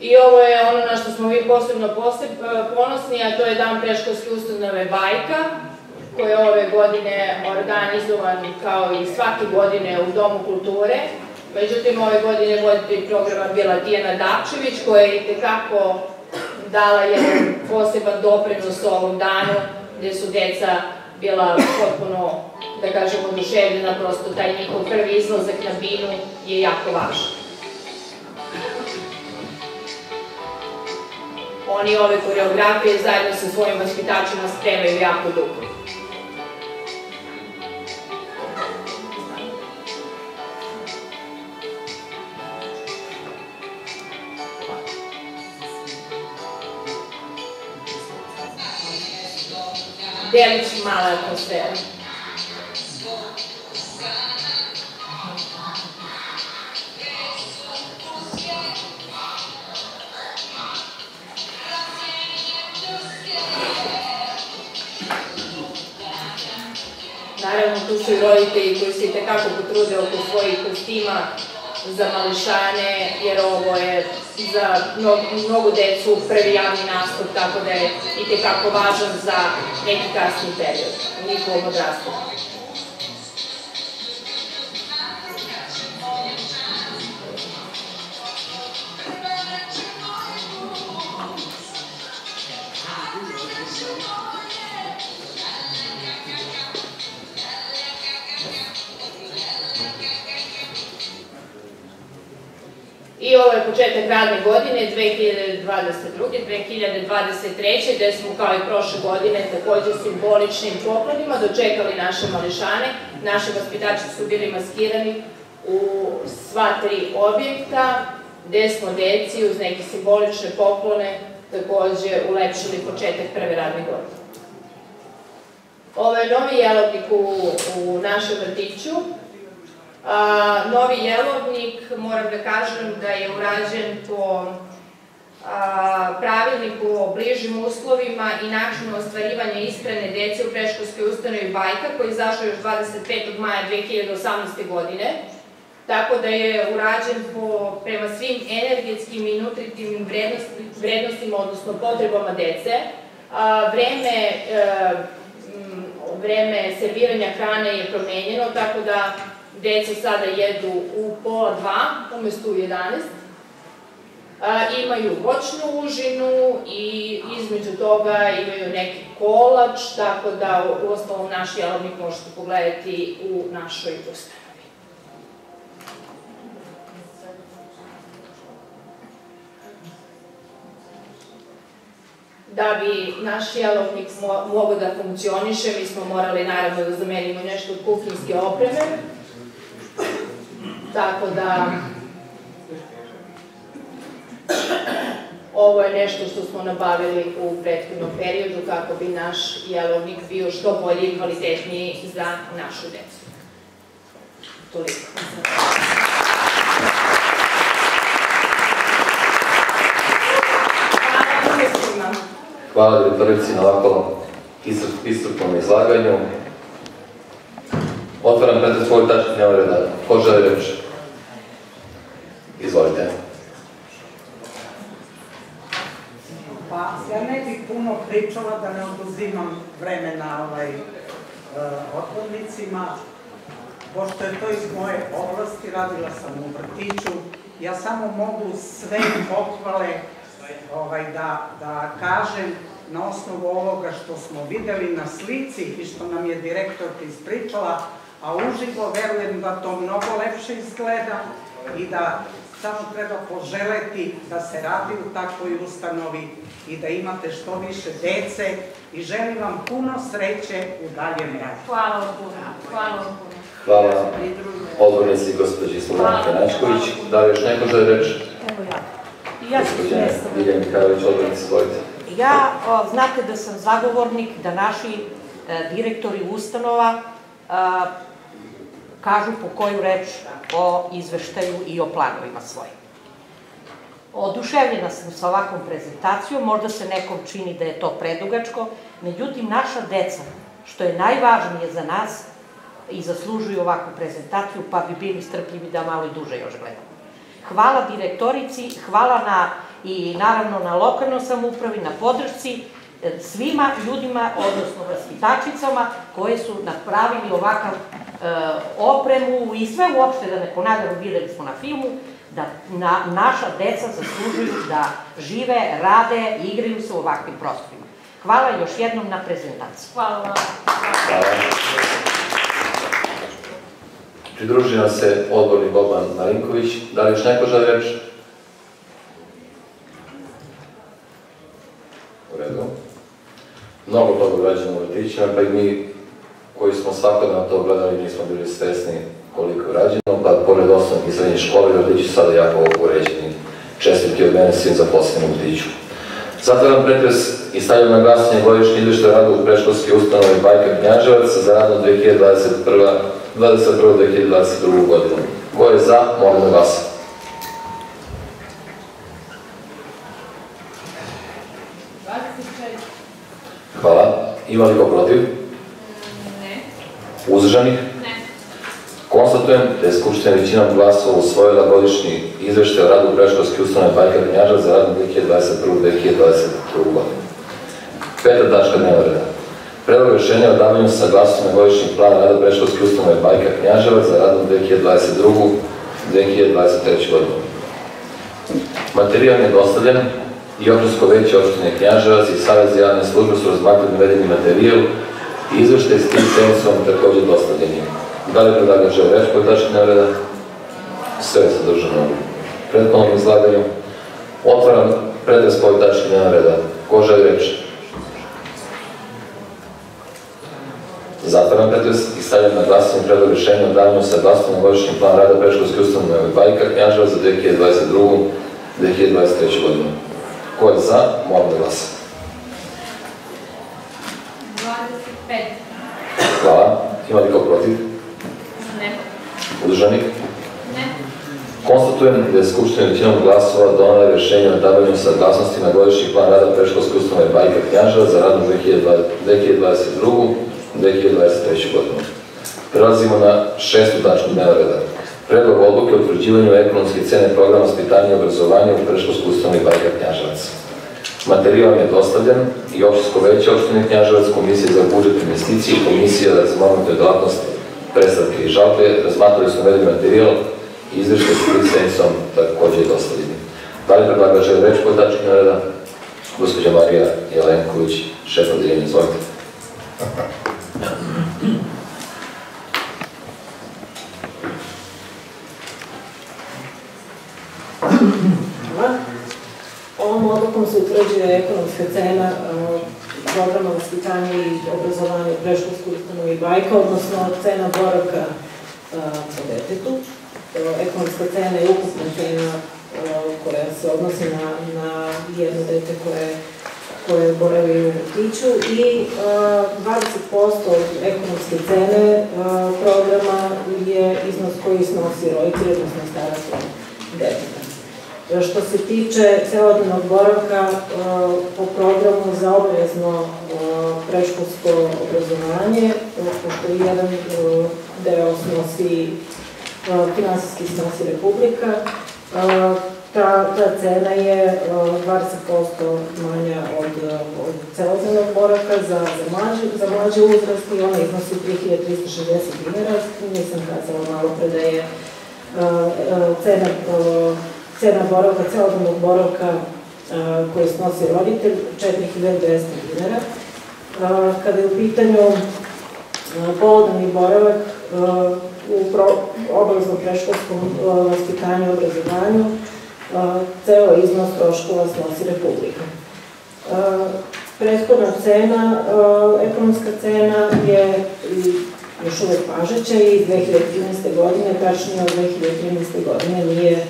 I ovo ono na što smo mi posebno ponosni, a to je Dan preškolske ustanove Bajka, koji je ove godine organizovan kao i svake godine u Domu kulture. Međutim, ove godine voditelj programa bila Tijana Dapčević, koja je tekako dala jedan poseban doprinos ovom danu, gde su deca bila potpuno, da kažemo, oduševljena, prosto taj njihov prvi izlazak na binu je jako važan. Oni ove koreografije zajedno sa svojim vaspitačima spremaju jako dugo. Delić mala atmosfera. Naravno, tu su i roditelji koji se i tekako potrude oko svojih kostima za mališane, jer ovo je za mnogo, mnogo decu prvi javni nastup, tako da je i tekako važan za neki kasni period njihovom odrastanju. I ovo je početak radne godine 2022. 2023. gde smo kao i prošle godine takođe simboličnim poklonima dočekali naše mališane. Naši vaspitači su bili maskirani u sva tri objekta gde smo deci uz neke simbolične poklone takođe ulepšili početak prve radne godine. Ovo je novi jelovnik u, u našem vrtiću. Novi jelovnik, moram da kažem da je urađen po pravilniku o bližim uslovima i načinu ostvarivanja ishrane dece u preškolskoj ustanovi Bajka, koji je izašao još 25. maja 2018. godine. Tako da je urađen po, prema svim energetskim i nutritivnim vrednostima, odnosno potrebama dece. Vreme, e, vreme serviranja hrane je promenjeno, tako da Deca sada jedu u pola dva, umesto u 11. A, imaju voćnu užinu i između toga imaju neki kolač, tako da u ostalom naš jelovnik možete pogledati u našoj ustanovi.
Da bi naš jelovnik mo mogao da funkcioniše, mi smo morali naravno da zamenimo nešto od kuhinjske opreme. Tako da ovo je nešto što smo nabavili u prethodnom periodu kako bi naš jelovnik bio što bolji i kvalitetniji za našu decu. Toliko. Hvala
direktorici na ovako iscrpnom izlaganju. Otvaram pretres svoju tačku dnevnog reda. Ko želi reč? Izvolite.
Pa ja ne bih puno pričala da ne oduzimam vremena ovaj, uh, odbornicima. Pošto je to iz moje oblasti, radila sam u vrtiću, ja samo mogu sve pohvale ovaj, da, da kažem na osnovu ovoga što smo videli na slici i što nam je direktorka ispričala, a uživo verujem da to mnogo lepše izgleda i da samo treba poželeti da se radi u takvoj ustanovi i da imate što više dece i želim vam puno sreće u daljem radu.
Hvala vam puno. Hvala vam puno.
Hvala odbornici gospođi Slobodanke Načković. Da li još neko želi reč?
Evo ja. I ja ću
Gospođa
mjesto.
Ilija Mihajlović, odbornici, izvolite.
Ja, o, znate da sam zagovornik da naši e, direktori ustanova kažu po koju reč o izveštaju i o planovima svojim. Oduševljena sam sa ovakvom prezentacijom, možda se nekom čini da je to predugačko, međutim naša deca, što je najvažnije za nas, i zaslužuju ovakvu prezentaciju, pa bi bili strpljivi da malo i duže još gledamo. Hvala direktorici, hvala na, i naravno na lokalnoj samoupravi, na podršci, svima ljudima, odnosno vaspitačicama, koje su napravili ovakav e, opremu i sve uopšte, da ne ponavljamo, videli smo na filmu, da na, naša deca zaslužuju da žive, rade i igraju se u ovakvim prostorima. Hvala još jednom na prezentaciji.
Hvala vam.
Hvala. Pridruži nam se odbornik Boban Marinković. Da li još neko želi reč? U redu. Mnogo toga građana u vrtićima, pa i mi koji smo svakodnevno to gledali nismo bili svesni koliko je pa pored osnovnih i srednjih škole, vrtići sada jako uređeni. Čestitke od mene svim zaposlenim u vrtiću. Zatvaram pretres i stavljam na glasanje godišnji izveštaj o radu u preškolske ustanove Bajka Knjaževac za radno 2021. 2021-2022 godinu. Ko je za, molim da glasa. Има ли го против?
Не.
Узржани?
Не.
Констатуем да е Скупштина веќина во усвоила годишни извештај о раду Брешковски установе Бајка Књажа за радно 2021-2022 година. Пета тачка дневна реда. Предлог решение да о давању согласност на годишни план рада Брешковски установе Бајка Књажева за радно 2022-2023 година. Материјал je dostavljen, i opštinsko veće opštine Knjaževac i Savez za javne službe su razmatrali navedeni materijal i izveštaj s tim sensom takođe dostavljeni. Da li predlagač žele reč po tački dnevnog reda? Sve je sadržano u prethodnom izlaganju. Otvaram pretres po tački dnevnog reda. Ko želi reč? Zatvaram pretres i stavljam na glasanje predlog rešenja o davanju saglasnosti na godišnji plan rada predškolske ustanove Bajka Knjaževac za 2022-2023 godinu. Ko je za, molim da glasa.
25.
Hvala. Ima li ko protiv?
Ne.
Udržanih?
Ne.
Konstatujem da je Skupština većinom glasova donala rešenje o davanju saglasnosti na godišnji plan rada predškolske ustanove Bajka Knjaževac za radnu 2022 2023. godinu. Prelazimo na šestu tačku dnevnog reda. Predlog odluke o utvrđivanju ekonomske cene programa spitanja i obrazovanja u predškolskoj ustanovi Bajka Knjaževac. Materijal je dostavljen i opštinsko veće opštine Knjaževac, Komisija za budžet i investicije i Komisija za razmavnute delatnosti, predstavke i žalbe, razmatrali su navedeni materijal i izvršite s licencom takođe je dostavljeni. Da li predlaga želi reč po tački dnevnog reda? Gospođa Marija Jelenković, šef odeljenja, izvolite.
Hvala. Ovom odlukom se utvrđuje ekonomska cena e, programa vaspitanja i obrazovanja u predškolskoj ustanovi bajka, odnosno cena boravka e, po detetu. E, Ekonomska cena je ukupna cena koja se odnosi na, na jedno dete koje koje boravi u vrtiću i uh, 20% od ekonomske cene programa je iznos koji snosi roditelj, odnosno starac deteta. E, Što se tiče celodnevnog boravka uh, po programu za obavezno uh, preškolsko obrazovanje, uh, pošto je jedan deo snosi, finansijski snosi Republika, ta, ta cena je uh, 20% manja od, od boravka za, za, mlađe, za mlađe uzrast i ona iznosi 3360 dinara. Nisam kazala malo pre da je cena, cena boravka, celodnevnog boravka koji snosi roditelj 4200 dinara. Kada je u pitanju polodnevni boravak u obaveznom preškolskom vaspitanju i obrazovanju, ceo iznos troškova snosi Republika. Prethodna cena, ekonomska cena je još uvek važeća i iz 2013. godine, tačnije od 2013. godine nije,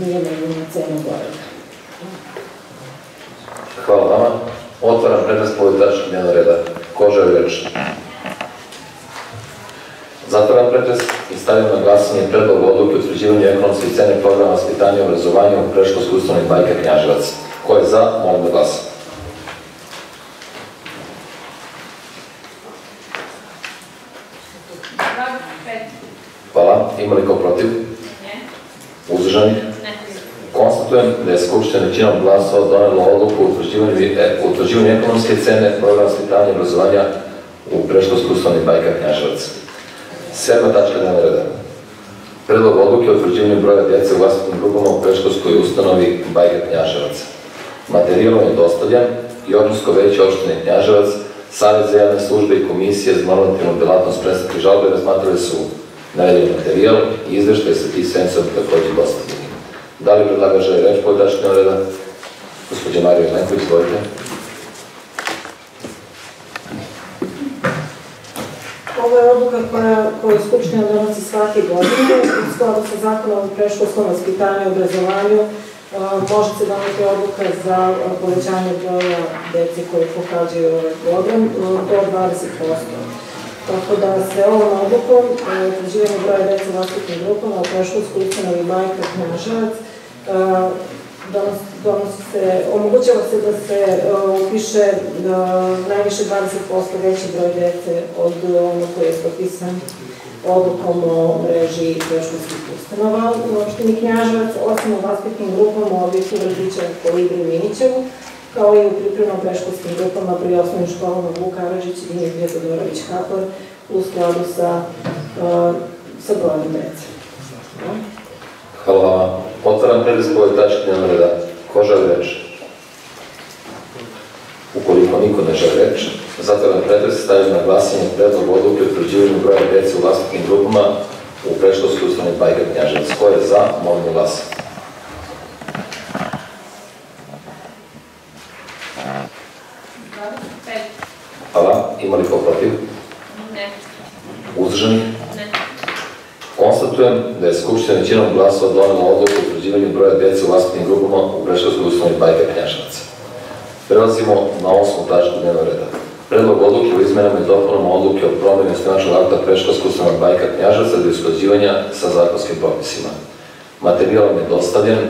nije menjena cena boravka.
Hvala vama. Otvaram ovoj tački dnevnog reda. Ko želi reč? Zatvaram pretres i stavljam na glasanje predlog odluke o utvrđivanju ekonomske cene programa vaspitanja i obrazovanja u predškolskoj ustanovi Bajka Knjaževac. Ko je za, molim da glasa. Hvala. Ima li ko protiv?
Ne.
Uzdržanih? Konstatujem da je Skupština većinom glasova donela odluku o utvrđivanju, e, ekonomske cene programa vaspitanja i obrazovanja u predškolskoj ustanovi Bajka Knjaževac. Sedma tačka dnevnog reda. Predlog odluke o utvrđivanju broja djece u vlastitnim grupama u predškolskoj ustanovi Bajka Knjaževac. Materijal je dostavljan i općinsko veće opštine Knjaževac, Savjet za javne službe i komisije za normativnu delatnost predstavke žalbe razmatrali su navedeni materijal i izveštaj sa tih sedmica takođe dostavljeni. Da li predlagač želi reč po ovoj tački dnevnog reda? Gospodin Mario Jelenković, izvolite.
Ovo je odluka koja, koju Skupština donosi svake godine u skladu sa zakonom o preškolskom vaspitanju i obrazovanju. a, Može se doneti odluka za a, povećanje broja dece koje pohađaju ovaj program a, do 20%. Tako da se ovom odlukom utvrđivanje broja dece u vaspitnim grupama u preškolskoj ustanovi Majka Knjaževac donosi, donosi se, omogućava se da se upiše najviše 20% veći broj dece od onog koji je propisan odlukom o mreži predškolskih ustanova u opštini Knjaževac, osim u vaspitnim grupama u objektu vrtića Kolibri u Minićevu, kao i u pripremnom predškolskim grupama pri osnovnim školama Vuk Karadžić i Dimitrije Todorović Kapor u skladu sa, sa brojem dece.
Hvala vama. Otvaram pretres po ovoj tački dnevnog reda. Ko želi reč? Ukoliko niko ne želi reč, zatvaram pretres, stavljam na glasanje predlog odluke o utvrđivanju broja dece u vlastitnim grupama u predškolskoj ustanovi Bajka Knjaževac. Ko je za, molim da
pet.
Hvala. Ima li ko protiv?
Ne.
Uzdržani?
Ne.
Konstatujem da je Skupština većinom glasova donela odluku o utvrđivanju broja dece u vlastitnim grupama u predškolskoj ustanovi Bajka Knjaževac. Prelazimo na osmu tačku dnevnog reda. Predlog odluke o izmenama i dopunama odluke o promjeni osnivačnog akta predškolskog ustanova Bajka Knjaževca radi usklađivanja sa zakonskim propisima. Materijal vam je dostavljen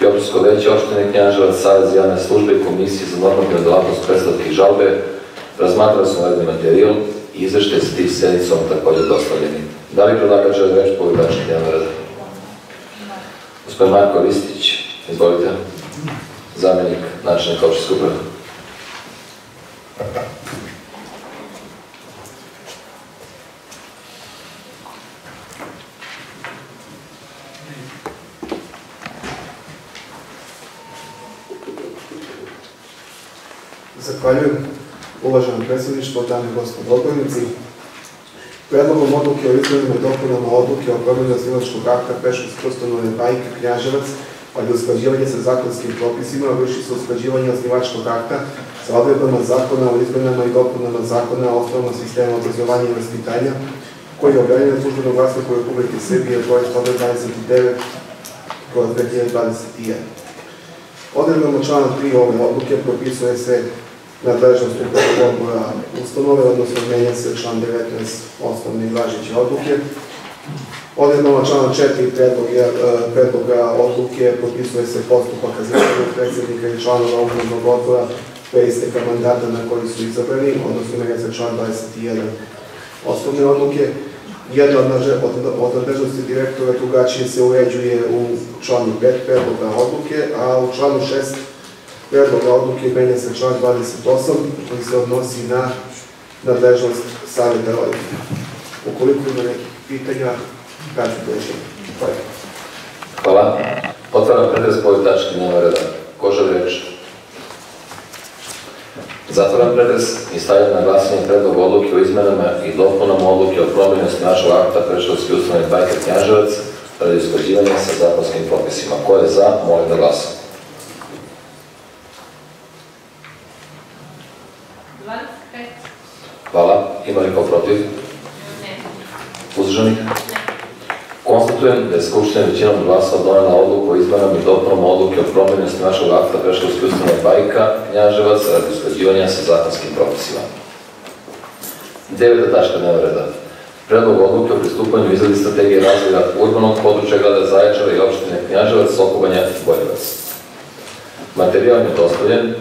i općinsko veće opštine Knjaževac, Savez za javne službe i komisije za normativnu delatnost predstavke i žalbe razmatrali su navedeni materijal i izveštaj sa tih sednicom takođe dostavljeni. Da li predlagač želi reč po ovoj tački dnevnog reda? Gospodin Marko Ristić, izvolite. Zamenik načelnika opštinske uprave.
Zahvaljujem uvaženo predsjedništvo, dame gospod odbornici. Predlogom odluke o izmenama i dopunama odluke o promjeni osnivačkog akta Peškovske ustanove Bajka Knjaževac, ali usklađivanje sa zakonskim propisima, vrši se usklađivanje osnivačkog akta sa odredbama zakona o izmenama i dopunama zakona o osnovnom sistemu obrazovanja i vaspitanja, koji je objavljen na službenom glasniku Republike Srbije broj 129 kroz 2021. Odredbama člana 3 ove odluke propisuje se nadležnost upravnog odbora ustanove, odnosno menja se član 19 osnovne i važeće odluke. Odredbama člana 4 predloga, e, predloga odluke propisuje se postupak za predsjednika i članova upravnog odbora pre isteka mandata na koji su izabrani, odnosno menja se član 21 osnovne odluke. Jedna od, od nadležnosti direktora drugačije se uređuje u članu 5 predloga odluke, a u članu 6 predloga odluke menja se član 28 koji se odnosi na nadležnost savjeta roditelja. Ukoliko ima nekih pitanja, kažete još Hvala.
Hvala. Otvaram pretres po ovoj tački dnevnog reda. Ko želi reč? Zatvaram pretres i stavljam na glasanje predlog odluke o izmenama i dopunama odluke o promjeni osnivačkog akta Prešovski ustavni bajka Knjaževac radi usklađivanja sa zakonskim propisima. Ko je za, molim da glasa. Hvala. Ima li ko protiv?
Ne.
Uzdržanih? Konstatujem da je Skupština većinom glasova donela odluku o izmenama i dopunama odluke o promjeni osnivačkog akta Prešovski ustavne bajka Knjaževac radi usklađivanja sa zakonskim propisima. Deveta tačka dnevnog reda. Predlog odluke o pristupanju izradi strategije razvoja urbanog područja grada Zaječara i opštine Knjaževac, Sokobanja i Boljevac. Materijal je dostavljen,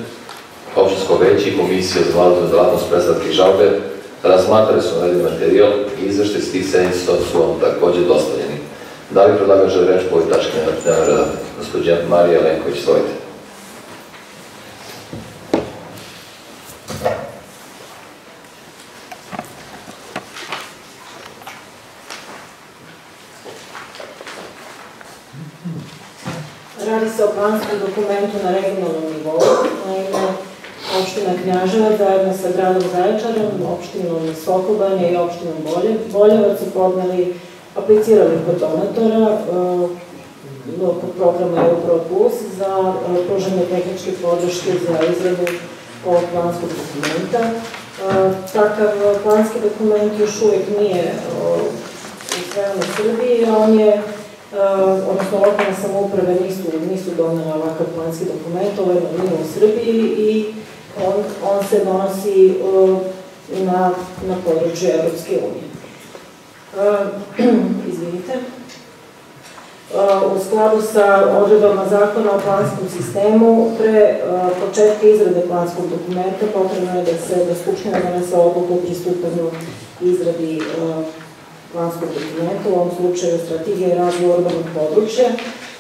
opštinsko veće i komisija za vladu delatnost predstavke i žalbe razmatrali su navedeni materijal i izveštaj s tih sednica su vam takođe dostavljeni. Da li predlagač želi reč po ovoj tački dnevnog reda? Gospođa Marija Lenković, izvolite.
Radi se o planskom dokumentu na regionalnom nivou. Opština Knjaževac zajedno sa gradom Zaječarom, opštinom Sokobanje i opštinom Bolje, Boljevac su podneli, aplicirali kod donatora e, kod programa EUPRO Plus za e, pružanje tehničke podrške za izradu ovog planskog dokumenta. E, Takav planski dokument još uvijek nije e, usvojen u Srbiji, on je odnosno lokalne samouprave nisu, nisu donele ovakav planski dokument, ovo je novina u Srbiji i on, on se donosi uh, na, na području Evropske unije. Uh, *clears throat* izvinite. Uh, u skladu sa odredbama zakona o planskom sistemu, pre uh, početka izrade planskog dokumenta potrebno je da se da Skupština donese odluku o pristupanju izradi planskog dokumenta, u ovom slučaju strategije razvoja urbanog područja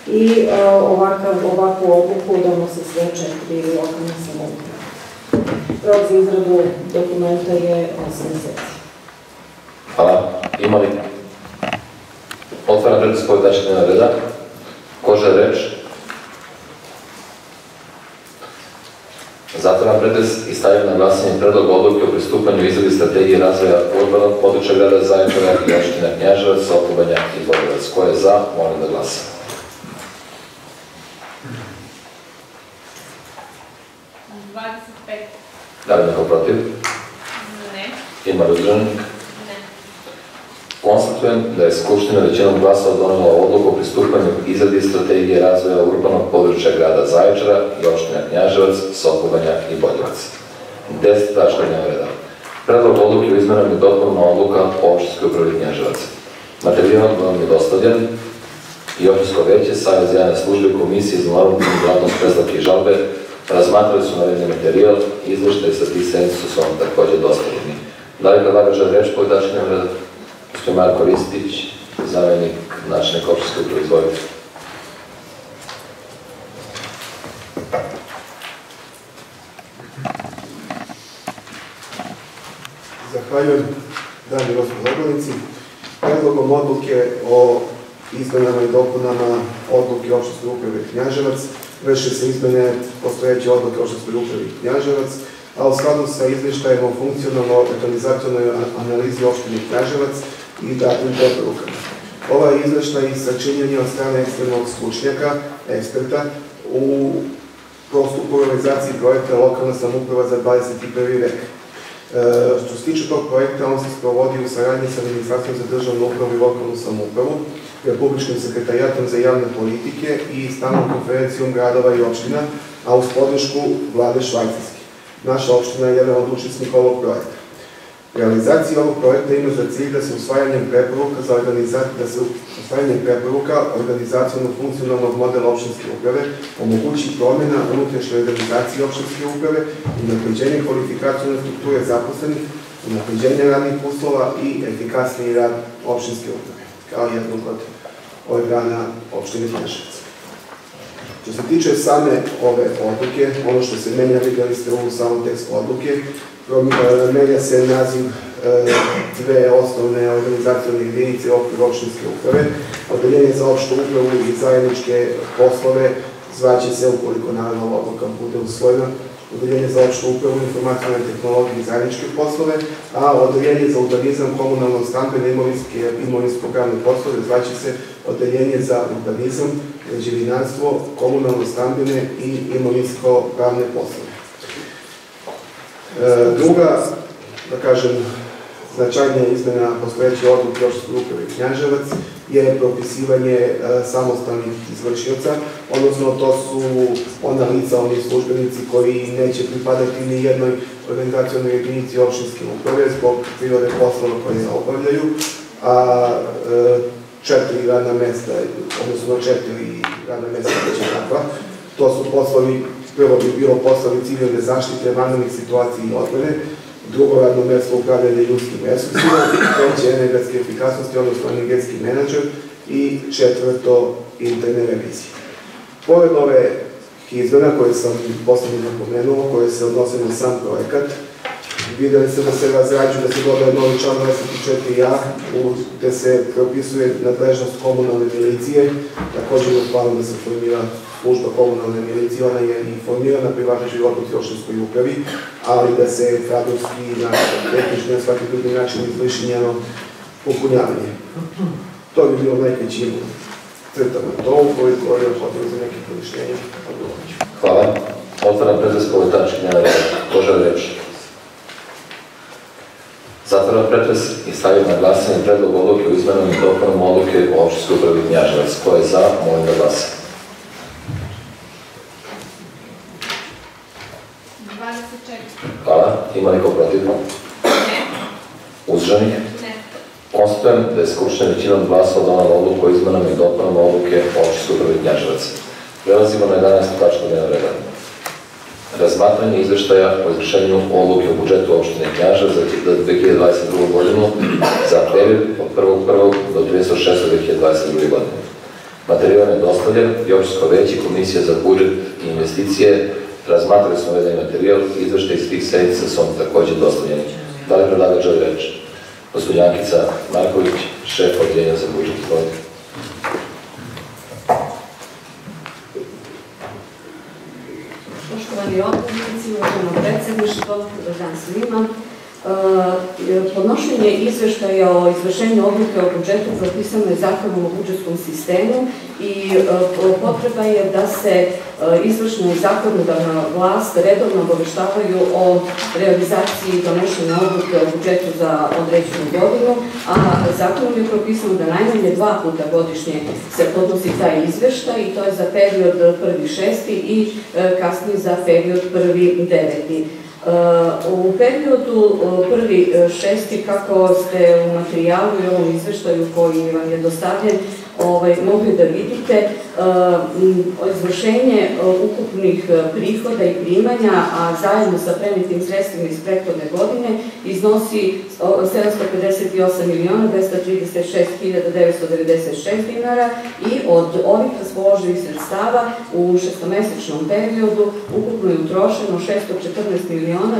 i e, ovakav, ovakvu odluku donose sve četiri lokalne samouprave. Rok za izradu dokumenta je 8 meseci.
Hvala. Ima li? Otvaram pretres po ovoj tački dnevnog reda. Ko želi reč? Zatvaram pretres i stavljam na glasanje predlog odluke o pristupanju izradi strategije razvoja urbanog područja grada Zaječara i opština Knjaževac, Sokobanja i Boljevac. Ko je za, molim da glasa.
Dvadeset pet.
Da li neko protiv?
Ne.
Ima uzdržanih?
Ne.
Konstatujem da je Skupština većinom glasova donela odluku o pristupanju izradi strategije razvoja urbanog područja grada Zaječara i opština Knjaževac, Sokobanja i Boljevac. 10. tačka dnevnog reda. Predlog odluke o izmenama i dopunama odluka o opštinskoj upravi Knjaževac. Materijal vam je dostavljen i opštinsko veće, Savjez javne službe i komisije za narodnu glavnost predstavke i žalbe razmatrali su navedeni materijal izveštaj sa tih sednica su vam takođe dostavljeni. Da li predlagač želi reč ovoj tački dnevnog reda? Gospodin Marko Ristić, zamenik načelnika opštinske uprave, izvolite.
Zahvaljujem, dame i gospodo odbornici. Predlogom odluke o izmenama i dopunama odluke opštinske uprave Knjaževac vrše se izmene postojeće odluke opštinske uprave Knjaževac, a u skladu sa izveštajem o funkcionalno-organizacionoj analizi opštine Knjaževac i datim preporukama. Ovaj izveštaj sačinjen je od strane eksternog stručnjaka, eksperta, u prostupu realizaciji projekta lokalna samouprava za 21. vek. E, što se tiče tog projekta, on se sprovodi u saradnji sa Ministarstvom za državnu upravu i lokalnu samoupravu, Republičkim sekretarijatom za javne politike i stalnom konferencijom gradova i opština, a uz podršku vlade Švajcarske. Naša opština je jedan od učesnika ovog projekta. Realizacija ovog projekta ima za cilj da se usvajanjem preporuka za da se usvajanjem preporuka organizacijno-funkcionalnog modela opštinske uprave omogući promjena unutrašnje organizacije opštinske uprave i napređenje kvalifikacijone strukture zaposlenih, napređenje radnih uslova i efikasniji rad opštinske uprave, kao jednog od organa opštine Knjaževac. Što se tiče same ove odluke, ono što se menja, vidjeli ste u samom tekstu odluke, menja se naziv dve osnovne organizacijone jedinice okvir opštinske uprave, odeljenje za opštu upravu i zajedničke poslove zvaće se, ukoliko naravno odluka bude usvojena, odeljenje za opštu upravu, informacijone tehnologije i zajedničke poslove, a odeljenje za urbanizam, komunalno stambene imovinske imovinsko-pravne poslove zvaće se odeljenje za urbanizam, građevinarstvo, komunalno stambene i imovinsko-pravne poslove. E, druga, da kažem, značajnija izmena postojeće odluke opštine uprave Knjaževac je propisivanje e, samostalnih izvršioca, odnosno to su ona lica, oni službenici koji neće pripadati ni jednoj organizacijalnoj jedinici opštinske uprave zbog prirode poslova koje obavljaju, a e, četiri radna mesta, odnosno četiri radna mesta će takva. To su poslovi, prvo bi bilo poslovi civilne zaštite, vanrednih situacija i odbrane, drugo radno mesto upravljanje ljudskim resursima, treće energetske efikasnosti, odnosno energetski menadžer i četvrto interne revizije. Pored ove izmena koje sam poslednje napomenuo, koje se odnose na sam projekat, videli ste da se razrađu, da se dodaje novi član 24a, gde se propisuje nadležnost komunalne milicije, također je planu da se formira služba komunalne milicije, ona je informirana pri važećoj odluci opštinskoj upravi, ali da se kadrovski na tehnički na svaki drugi način izvrši njeno popunjavanje. To bi bilo najvećim crtama to, ukoliko je potrebno za neke povišnjenje, odgovorit.
Hvala. Otvaram pretres po tački dnevnog reda. Ko želi reč? Zatvaram pretres i stavljam na glasanje predlog odluke o izmenama i dopunama odluke o opštinskoj upravi Knjaževac. Ko je za, molim da glasa.
24.
Hvala. Ima neko protiv?
Ne.
Uzdržanih?
Ne.
Konstatujem da je Skupština većinom glasova donala odluku o izmenama i dopunama odluke o opštinskoj upravi Knjaževac. Prelazimo na 11. tačku dnevnog reda. Razmatranje izveštaja o izvršenju odluke o budžetu opštine Knjaževac za 2022. godinu za period od 1.1. do 36.2022. godine. Materijal je dostavljen i opštinsko veće komisija za budžet i investicije razmatrali smo navedeni materijal i izveštaj iz svih sedmica su takođe dostavljeni. Da li predlagač želi reč? Gospodin Ankica Marković, šef odjeljenja za budžet, izvolite.
Poštovani odbornici, uvaženo predsedništvo, dobar dan svima. E, Podnošenje izveštaja o izvršenju odluke o budžetu propisano je zakonom o budžetskom sistemu i e, potreba je da se e, izvršna i zakonodavna vlast redovno obaveštavaju o realizaciji donešene odluke o budžetu za određenu godinu, a zakonom je propisano da najmanje dva puta godišnje se podnosi taj izveštaj i to je za period prvi šesti i kasnije za period prvi deveti. U periodu prvi šesti, kako ste u materijalu i ovom izveštaju koji vam je dostavljen, ovaj, mogli da vidite izvršenje ukupnih prihoda i primanja, a zajedno sa prenitim sredstvima iz prethodne godine iznosi 758 miliona 236.996 dinara i od ovih raspoloživih sredstava u šestomesečnom periodu ukupno je utrošeno 614 miliona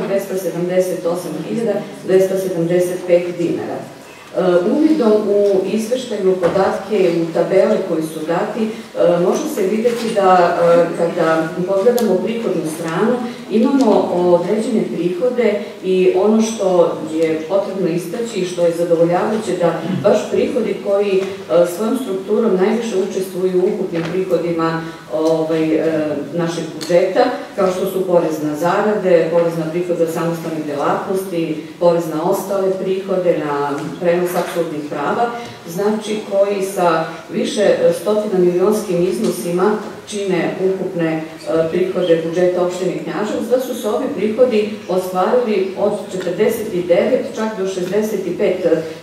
278.275 dinara. Uvidom u izveštaju podatke u tabele koji su dati, može se videti da kada pogledamo prihodnu stranu, imamo određene prihode i ono što je potrebno istaći i što je zadovoljavajuće da baš prihodi koji svojom strukturom najviše učestvuju u ukupnim prihodima ovaj, našeg budžeta, kao što su porez na zarade, porez na prihode od samostalnih delatnosti, porez na ostale prihode, na prenos apsolutnih prava, znači koji sa više stotina milionskim iznosima čine ukupne e, prihode budžeta opštine Knjaževac, da su se ovi prihodi ostvarili od 49 čak do 65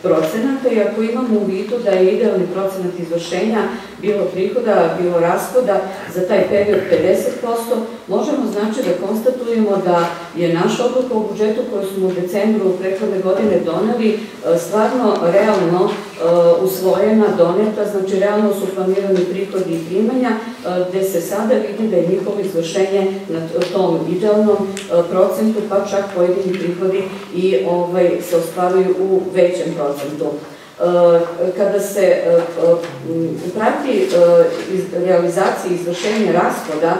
procenata i ako imamo u vidu da je idealni procenat izvršenja bilo prihoda, bilo rashoda za taj period 50%, možemo znači da konstatujemo da je naša odluka u budžetu koju smo u decembru prethodne godine doneli e, stvarno realno usvojena, doneta, znači realno su planirani prihodi i primanja, gde se sada vidi da je njihovo izvršenje na tom idealnom procentu, pa čak pojedini prihodi i ovaj, se ostvaruju u većem procentu. Kada se prati realizacija izvršenja rashoda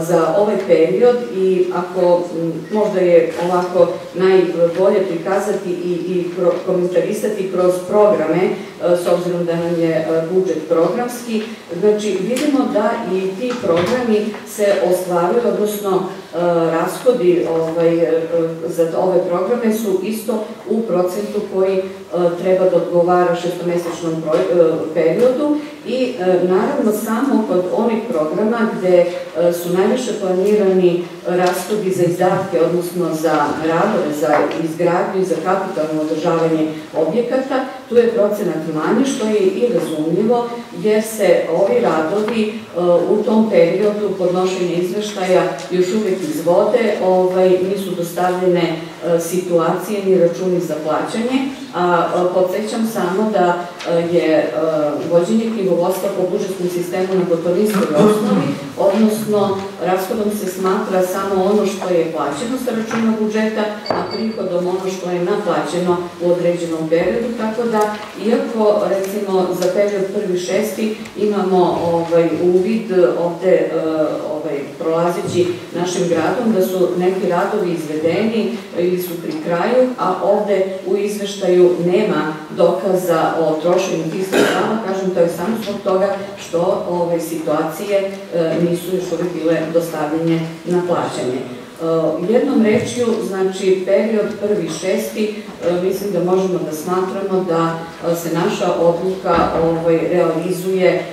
za ovaj period i ako možda je ovako najbolje prikazati i, i komentarisati kroz programe, s obzirom da nam je budžet programski, znači vidimo da i ti programi se ostvaruju, odnosno rashodi ovaj, za ove programe su isto u procentu koji treba da odgovara šestomesečnom periodu i naravno samo kod onih programa gde su najviše planirani rashodi za izdatke, odnosno za radove, za izgradnju i za kapitalno održavanje objekata, tu je procenat manji, što je i razumljivo, jer se ovi radovi u tom periodu podnošenja izveštaja još uvek izvode, ovaj, nisu dostavljene situacije ni računi za plaćanje, a podsjećam samo da je vođenje knjigovodstva po budžetskom sistemu na gotovinskoj osnovi, odnosno rashodom se smatra samo ono što je plaćeno sa računa budžeta, a prihodom ono što je naplaćeno u određenom periodu, tako da iako recimo za period prvi šesti imamo ovaj, uvid ovde ovaj, prolazeći našim gradom da su neki radovi izvedeni ili su pri kraju, a ovde u izveštaju nema dokaza o trošenju tih sredstava, kažem to je samo zbog toga što ove situacije nisu još uvijek bile dostavljene na plaćanje. Jednom rečju, znači period prvi šesti, mislim da možemo da smatramo da se naša odluka ovaj, realizuje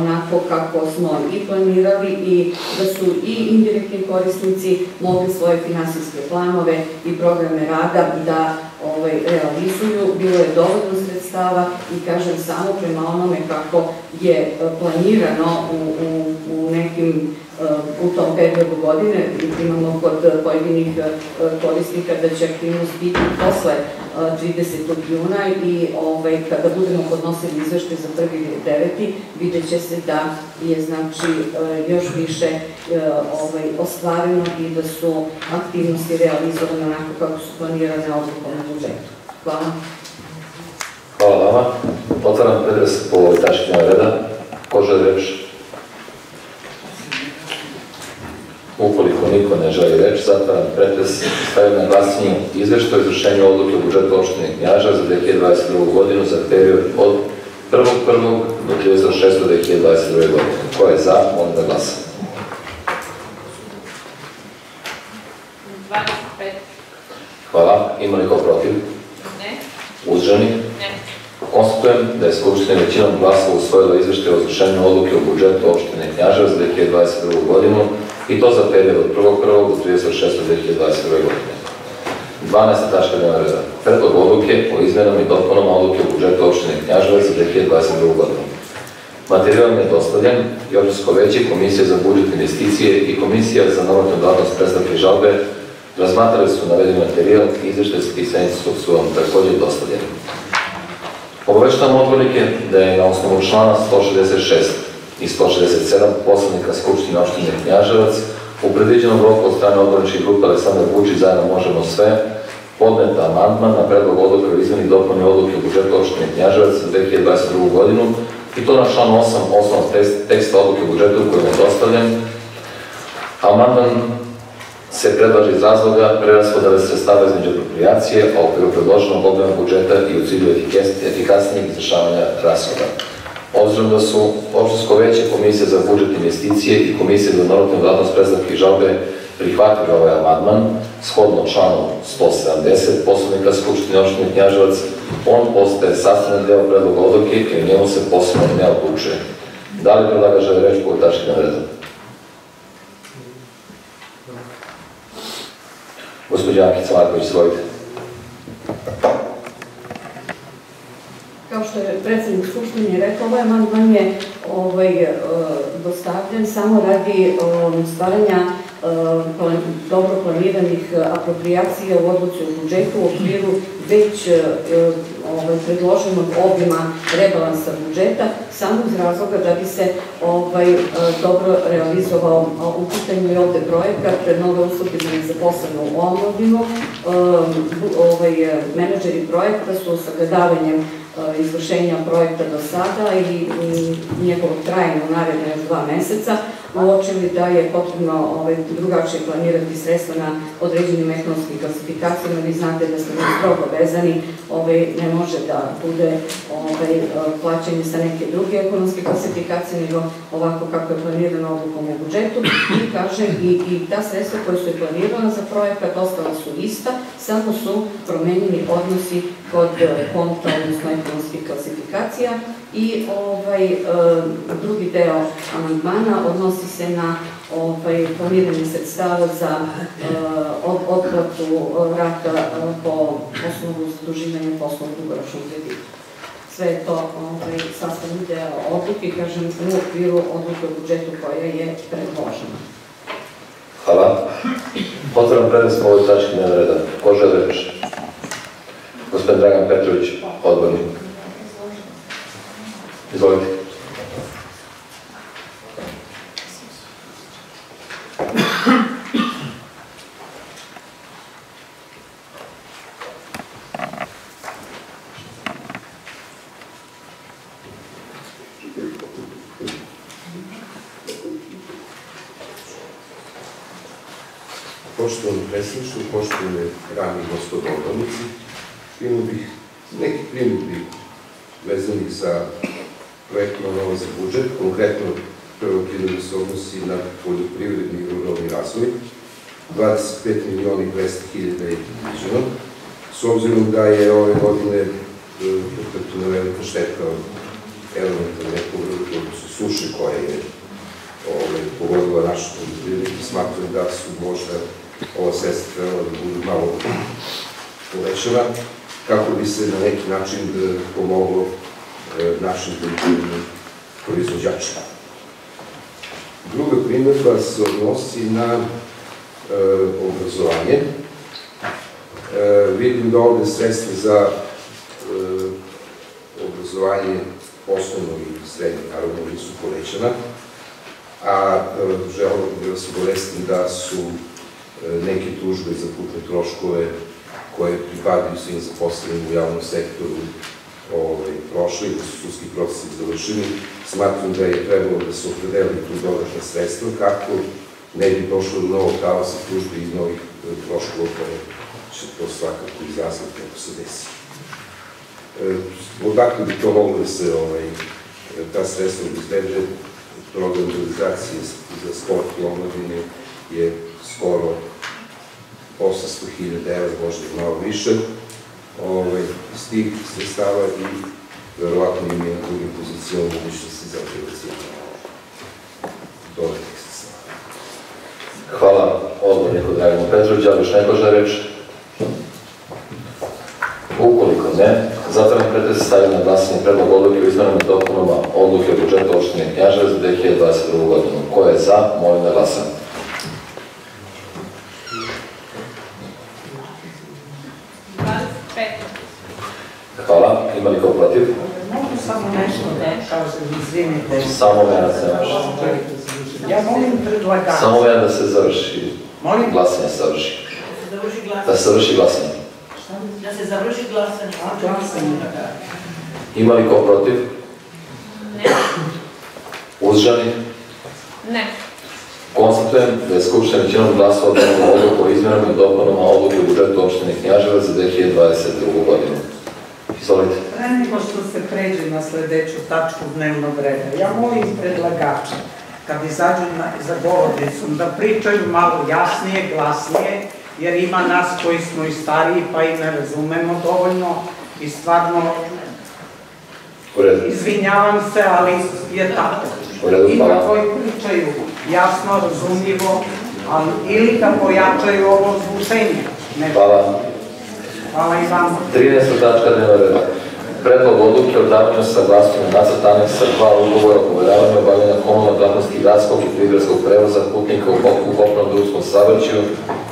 onako kako smo i planirali i da su i indirektni korisnici mogli svoje finansijske planove i programe rada da ovaj, realizuju. Bilo je dovoljno sredstava i kažem samo prema onome kako je planirano u, u, u nekim u tom periodu godine imamo kod pojedinih korisnika da će aktivnost biti posle 30. juna i ovaj, kada budemo podnosili izvešte za prvi deveti, vidjet će se da je znači još više ovaj, ostvareno i da su aktivnosti realizovane onako kako su planirane odlukom na budžetu. Hvala.
Hvala vama. Otvaram predres po ovoj tački reda. Ko želi reč? Ukoliko niko ne želi reč, zatvaram pretres, stavljam na glasanje izvešto o izvršenju odluke o budžetu opštine Knjaža za 2022. godinu za period od 1.1. do 36. 2022. godine. Ko je za, molim da glasa.
25.
Hvala. Ima li ko protiv?
Ne.
Uzdržani?
Ne.
Konstatujem da je Skupština većinom glasova usvojila izveštaj o izvršenju odluke o budžetu opštine Knjaževac za 2022. godinu i to za period od 1.1. do 36. 2022. godine. 12. tačka dnevna reda. Predlog odluke o izmenama i dopunama odluke o budžetu opštine Knjaževac za 2022. godinu. Materijal je dostavljen i opštinsko veće, Komisija za budžet investicije i Komisija za novatnu dlatnost predstavke žalbe razmatrali su navedeni materijal i izveštajski pisanici su vam također dostavljeni. Obaveštavam odbornike da je na osnovu člana 166 i 167 poslednika Skupštine opštine Knjaževac u predviđenom roku od strane odborničkih grupa Aleksandar Vučić zajedno možemo sve podneta amandman na predlog odluke o izmeni dopuni odluke o budžetu opštine Knjaževac za 2022. godinu i to na član 8 osnovnog teksta odluke o budžetu koji je dostavljen. Amandman se predlaže iz razloga preraspodele sredstava između apropriacije, a u okviru predloženog objema budžeta i u cilju efikasnijeg izrašavanja rashoda. Obzirom da su opštinsko veće komisije za budžet investicije i komisije za narodnu vladnost predstavke i žalbe prihvatili ovaj amandman, shodno članu 170 poslovnika Skupštine opštine Knjaževac, on postaje sastavni deo predloga odluke i o njemu se posebno ne odlučuje. Da li predlaga žele reč po tački na redu? Gospodin Ankica Marković, izvolite.
Kao što je predsjednik Skupštine rekao, ovaj amandman je ovaj, e, dostavljen samo radi e, stvaranja e, dobro planiranih apropriacija u odluci o budžetu u okviru već ovaj, predloženog obima rebalansa budžeta, samo iz razloga da bi se ovaj, e, dobro realizovao u pitanju je ovde projekat nove usluge za nezaposlenu omladinu. E, ovaj, menadžeri projekta su sagledavanjem e, izvršenja projekta do sada i njegovog trajanja u naredne dva meseca uočili da je potrebno ovaj, drugačije planirati sredstva na određenim ekonomskim klasifikacijama. Vi znate da smo strogo vezani, ovaj, ne može da bude ovaj, plaćanje sa neke druge ekonomske klasifikacije, nego ovako kako je planirano odlukom u budžetu. I kaže, i, i ta sredstva koja su planirana za projekat ostala su ista, samo su promenjeni odnosi kod eh, konta, odnosno ekonomskih klasifikacija i ovaj e, drugi deo amandmana odnosi se na ovaj planiranje sredstava za e, od, otplatu e, rata e, po osnovu zaduživanja poslovnog dugoročnog kredita. Sve je to ovaj, sastavni deo odluke, kažem, u okviru odluke o budžetu koja je predložena.
Hvala. Otvaram predes po ovoj tački dnevnog reda. Ko želi reč? Gospodin Dragan Petrović, odbornik. Izvolite.
Poštovani predsjedništvo, poštovane rani gospodo odbornici, imao bih neki primjedbi vezanih za projektno novo za budžet, konkretno prvo primjedba se odnosi na poljoprivredni i ruralni razvoj, 25 miliona i 200 hiljada je predviđeno, s obzirom da je ove godine e, pretrpljena velika šteta od elementarne nepogode, odnosno suše koja je ovaj, pogodila našu poljoprivredu, smatram da su možda ova sredstva trebala da budu malo povećana, kako bi se na neki način e, pomoglo e, našim poljoprivrednim proizvođačima. Druga primjedba se odnosi na e, obrazovanje. E, vidim da ovde sredstva za e, obrazovanje osnovno i srednje, naravno, nisu povećana, a bih da vas obavestim da su neke tužbe za putne troškove koje pripadaju svim zaposlenim u javnom sektoru ovaj, prošli, da su sudski procesi završeni, smatram da je trebalo da se opredeli tu dodatna sredstva kako ne bi došlo do novog talasa tužbe i novih e, troškova koje će to svakako izazvati ako se desi. E, odakle bi to moglo da se ovaj, ta sredstva obezbeđe, program realizacije za sport i omladine je skoro 800.000 evra, možda malo više, ovaj, iz tih sredstava i verovatno ima i na drugim pozicijama mogućnosti za realizaciju dodatnih sredstava.
Hvala odborniku Draganu Petroviću. Ali još neko žele reč? Ukoliko ne, zatvaram pretres stavljam na glasanje predlog odluke o izmenama dopunama odluke o budžetu opštine Knjaževac za 2022. godinu. Ko je za, molim da glasam.
Dvadeset pet.
Hvala. Ima li ko protiv?
Mogu samo nešto da kažem, izvinite.
Samo jedan se može.
Ja molim predlagača.
Samo jedan da se završi
Molim?
glasanje se završi.
Završi
Da se završi glasanje.
Da se završi glasanje.
A, glasanje.
Ima li ko protiv?
Ne.
Uzdržani?
Ne.
Konstatujem da je Skupština većinom glasova donela odluku o izmenama i dopunama odluke o budžetu opštine Knjaževac za 2022. godinu. Izvolite.
Pre nego što se pređe na sledeću tačku dnevnog reda, ja molim predlagača, kad izađu na, za govornicom, da pričaju malo jasnije, glasnije, jer ima nas koji smo i stariji pa i ne razumemo dovoljno i stvarno izvinjavam se, ali je tako. Ima koji pričaju jasno, razumljivo, ali ili da pojačaju ovo zvučenje.
Hvala.
Hvala i vama.
13. tačka dnevnog reda. Predlog odluke o davanju saglasnosti na nacrt aneksa 2 ugovora o poveravanju obavljanja komunalne djelatnosti gradskog i prigradskog prevoza putnika u kop- u kopnom drumskom saobraćaju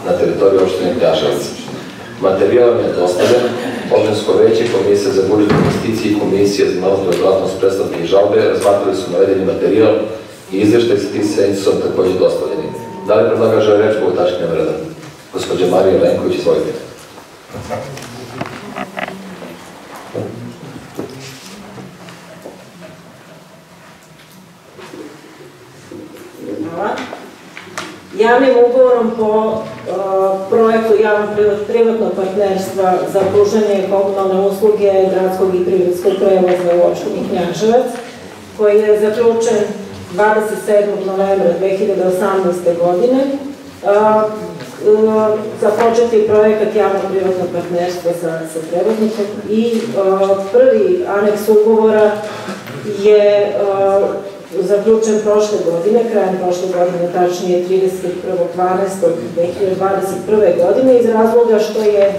na teritoriji opštine Pljaševac. Materijal vam je dostavljen, opštinsko veće, komisija za budžet investicije i komisija za mnogo djelatnost predstavke i žalbe razmatrali su navedeni materijal i izveštaj sa tih sednica su takođe dostavljeni. Da li predlagač želi reč po ovoj tački dnevnog reda? Gospođa Marija Lenković, izvolite.
Hvala. Javnim ugovorom po uh, projektu javno-privatnog partnerstva za pružanje komunalne usluge gradskog i prigradskog prevoza u opštini Knjaževac, koji je zaključen 27. novembra 2018. godine. Započeti projekat javno-privatnog partnerstva sa, sa i uh, prvi aneks ugovora je uh, zaključen prošle godine, krajem prošle godine, tačnije 31.12.2021. godine, iz razloga što je uh,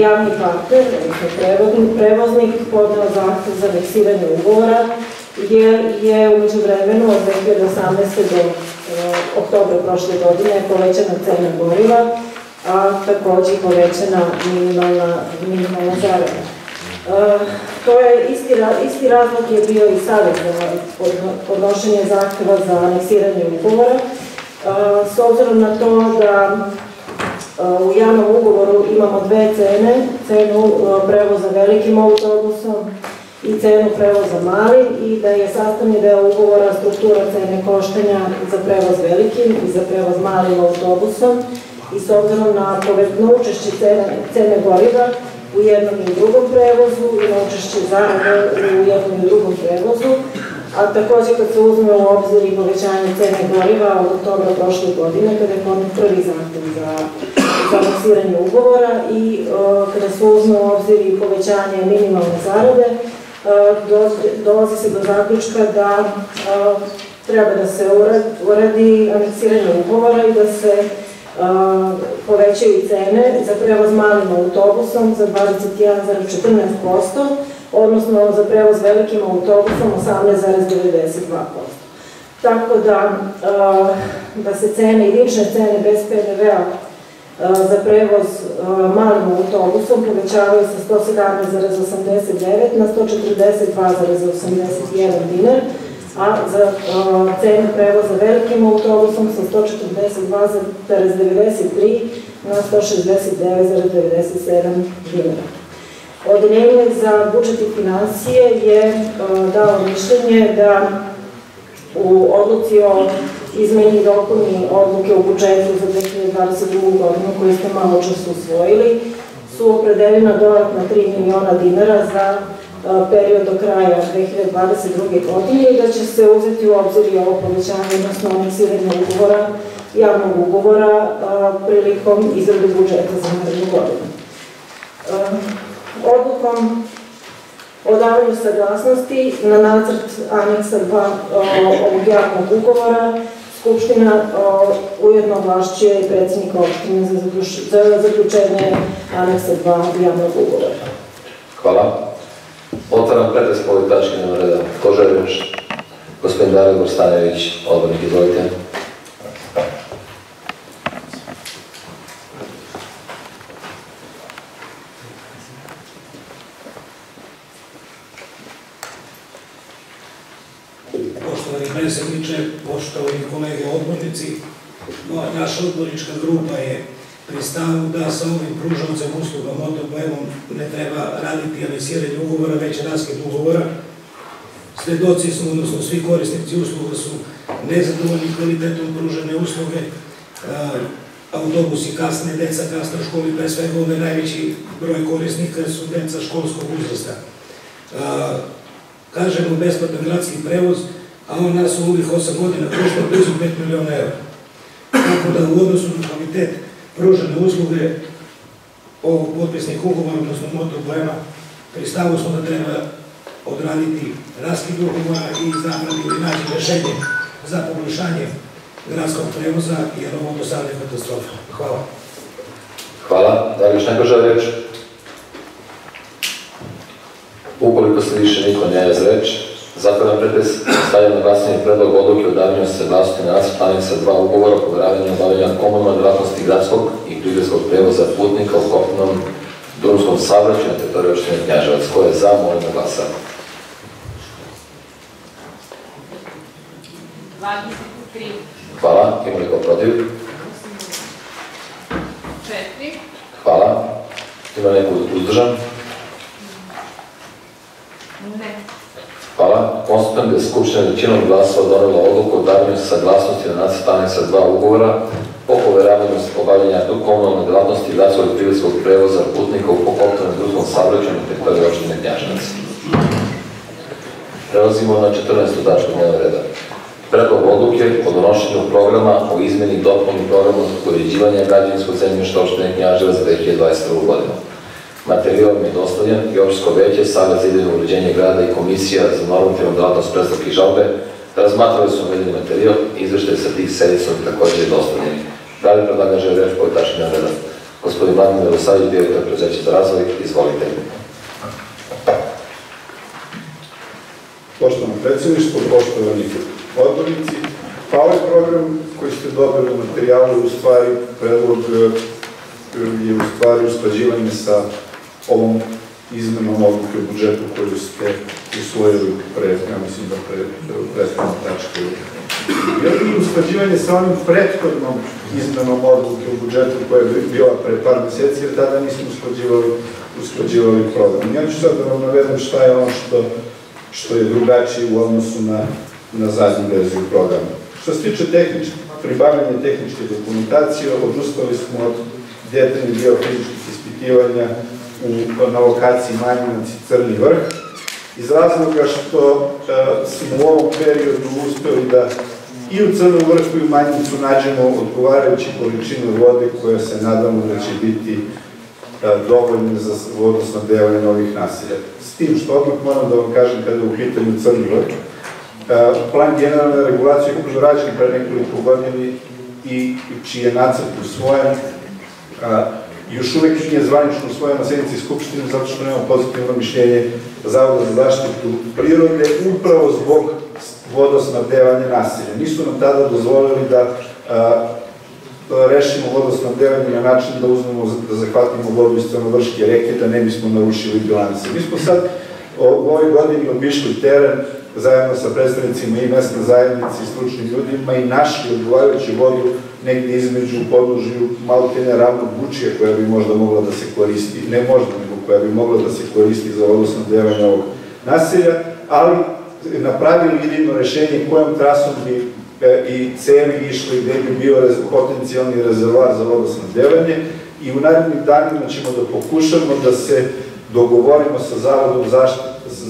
javni partner, odnosno prevoznik, prevoznik podneo zahtev za aneksiranje ugovora, jer je umeđu vremenu od 2018. do oktobra prošle godine povećana cena goriva, a takođe povećana minimalna, minimalna zarada. Uh, to je isti, isti razlog je bio i sada za podno- podnošenje zahteva za aneksiranje ugovora. Uh, s obzirom na to da uh, u javnom ugovoru imamo dve cene, cenu prevoza velikim autobusom i cenu prevoza malim i da je sastavni deo ugovora struktura cene koštanja za prevoz velikim i za prevoz malim autobusom. I s obzirom na, pove- na učešće cene, cene goriva u jednom i drugom prevozu i na učešće zarade u jednom i drugom prevozu, a takođe kad se uzme u obzir i povećanje cene goriva od oktobra prošle godine, kada je podnet prvi zahtev za, za ugovora i kada se uzme u obzir i povećanje minimalne zarade, dolazi se do zaključka da uh, treba da se uradi, aneksiranje ugovora i da se a, povećaju cene za prevoz malim autobusom za 21,14%, odnosno za prevoz velikim autobusom 18,92%. Tako da, da se cene, jedinične cene bez PDV-a za prevoz malim autobusom povećavaju sa 117,89 na 142,81 dinar, a za cenu prevoza velikim autobusom sa 142,93 na 169,97 dinara. Odeljenje za budžet i financije je dao mišljenje da u odluci o izmeni i dopuni odluke o budžetu za 2022. godinu koju ste malo čas usvojili su opredeljena dodatna 3 miliona dinara za a, period do kraja 2022. godine i da će se uzeti u obzir i ovo povećanje, odnosno aneksiranje ugovora, javnog ugovora a, prilikom izrade budžeta za narednu godinu. A, Odlukom o davanju saglasnosti na nacrt aneksa 2 o, ovog javnog ugovora Skupština ujedno ovlašćuje i predsjednika opštine za, za zaključenje aneksa 2 javnog ugovora.
Hvala. Otvaram pretres po ovoj tački dnevnog reda. Ko želi još? Gospodin Dalibor Stanjević, odbornik, izvolite.
Poštovani predsjedniče, poštovani kolege odbornici, moja naša odbornička grupa je pri stavu da sa ovim pružavcem usluga motoplevom ne treba raditi anesiranje ugovora, već raskid ugovora. Svedoci smo, odnosno svi korisnici usluga su nezadovoljni kvalitetom pružene usluge. E, autobusi kasne, deca kasne u školi, pre svega ovde najveći broj korisnika su deca školskog uzrasta. A, kažemo besplatan gradski prevoz, a on nas u ovih 8 godina košta blizu 5 miliona evra. Tako da u odnosu na kvalitet pružene usluge ovog potpisnih ugovora, odnosno motoplema, pri stavu smo da treba odraditi raskid ugovora i izabrati ili naći rešenje za poboljšanje gradskog prevoza, jer ovo do sada je katastrofa. Hvala.
Hvala. Da li još neko želi reč? Ukoliko se više niko ne za zatvaram pretres, stavljam na glasanje predlog odluke o davanju saglasnosti na nacrt planica dva ugovora o poveravanju obavljanja komunalne djelatnosti gradskog i prigradskog prevoza putnika u kopnom drumskom saobraćaju na teritoriji opštine Knjaževac. Ko je za, molim da glasa.
23,
Hvala. Ima li ko protiv?
4,
Hvala. Ima neko uzdržan?
ne.
Hvala. Konstatujem da je Skupština većinom glasova donela odluku o davanju saglasnosti na nacrt aneksa dva ugovora o poveravanju obavljanja komunalne djelatnosti gradskog i prigradskog prevoza putnika u pokoptanom drugom saobraćaju na teritoriji opštine Knjaževac. Prelazimo na 14. tačku dnevnog reda. Predlog odluke o donošenju programa o izmeni i dopuni programa uređivanja građevinskog zemljišta opštine Knjaževac za 2021. godinu. Materijal mi je dostavljen i opštinsko veće, Savjet za idejno uređenje grada i Komisija za normativnu djelatnost predstavke i žalbe razmatrali su navedeni materijal i izveštaj sa tih sednica su također dostavljeni. Da li predlagan želi reč tački dnevnog reda? Gospodin Vladimir Milosavljević, direktor preduzeća za razvoj, izvolite.
Poštovano predsjedništvo, poštovani odbornici, pa ovaj program koji ste dobili u materijalu je u stvari predlog e, je u stvari usklađivanje sa ovom izmenom odluke budžetu koju ste usvojili pre, ja mislim da pre, prethodne tačke. I usklađivanje sa onim prethodnom izmenom odluke u budžetu koja je bila pre par meseci, jer tada nismo usklađivali, usklađivali program. Ja ću sad da vam navedem šta je ono što što je drugačije u odnosu na, na zadnju verziju programa. Što se tiče tehničke, pribavljanja tehničke dokumentacije, odustali smo od detaljnih geofizičkih ispitivanja na lokaciji Manjinac i Crni vrh, iz razloga što e, smo u ovom periodu uspeli da i u Crnom vrhu i u Manjincu nađemo odgovarajući količinu vode koja se nadamo da će biti dovoljne za vodosnabdevanje novih naselja. S tim što odmah moram da vam kažem kada je u pitanju Crni vrh, plan generalne regulacije koji je rađen pre nekoliko godini i čiji je nacrt usvojen, još uvek nije zvanično usvojen na sednici Skupštine zato što nema pozitivno mišljenje Zavoda za zaštitu prirode upravo zbog vodosnabdevanja naselja. Nisu nam tada dozvolili da rešimo vodosnabdevanje na način da uzmemo, da zahvatimo vodu iz crnovrške reke, da ne bismo narušili bilance. Mi smo sad u ovoj godini obišli teren zajedno sa predstavnicima i mesne zajednice i stručnim ljudima i našli odgovarajuću vodu negdje između podlužju maltene ravnog bučija koja bi možda mogla da se koristi, ne možda, nego koja bi mogla da se koristi za vodosnabdevanje ovog naselja, ali napravili idejno rešenje kojom trasom bi i cevi išli gde bi bio potencijalni rezervar za vodosnabdevanje i u narednim danima ćemo da pokušamo da se dogovorimo sa Zavodom za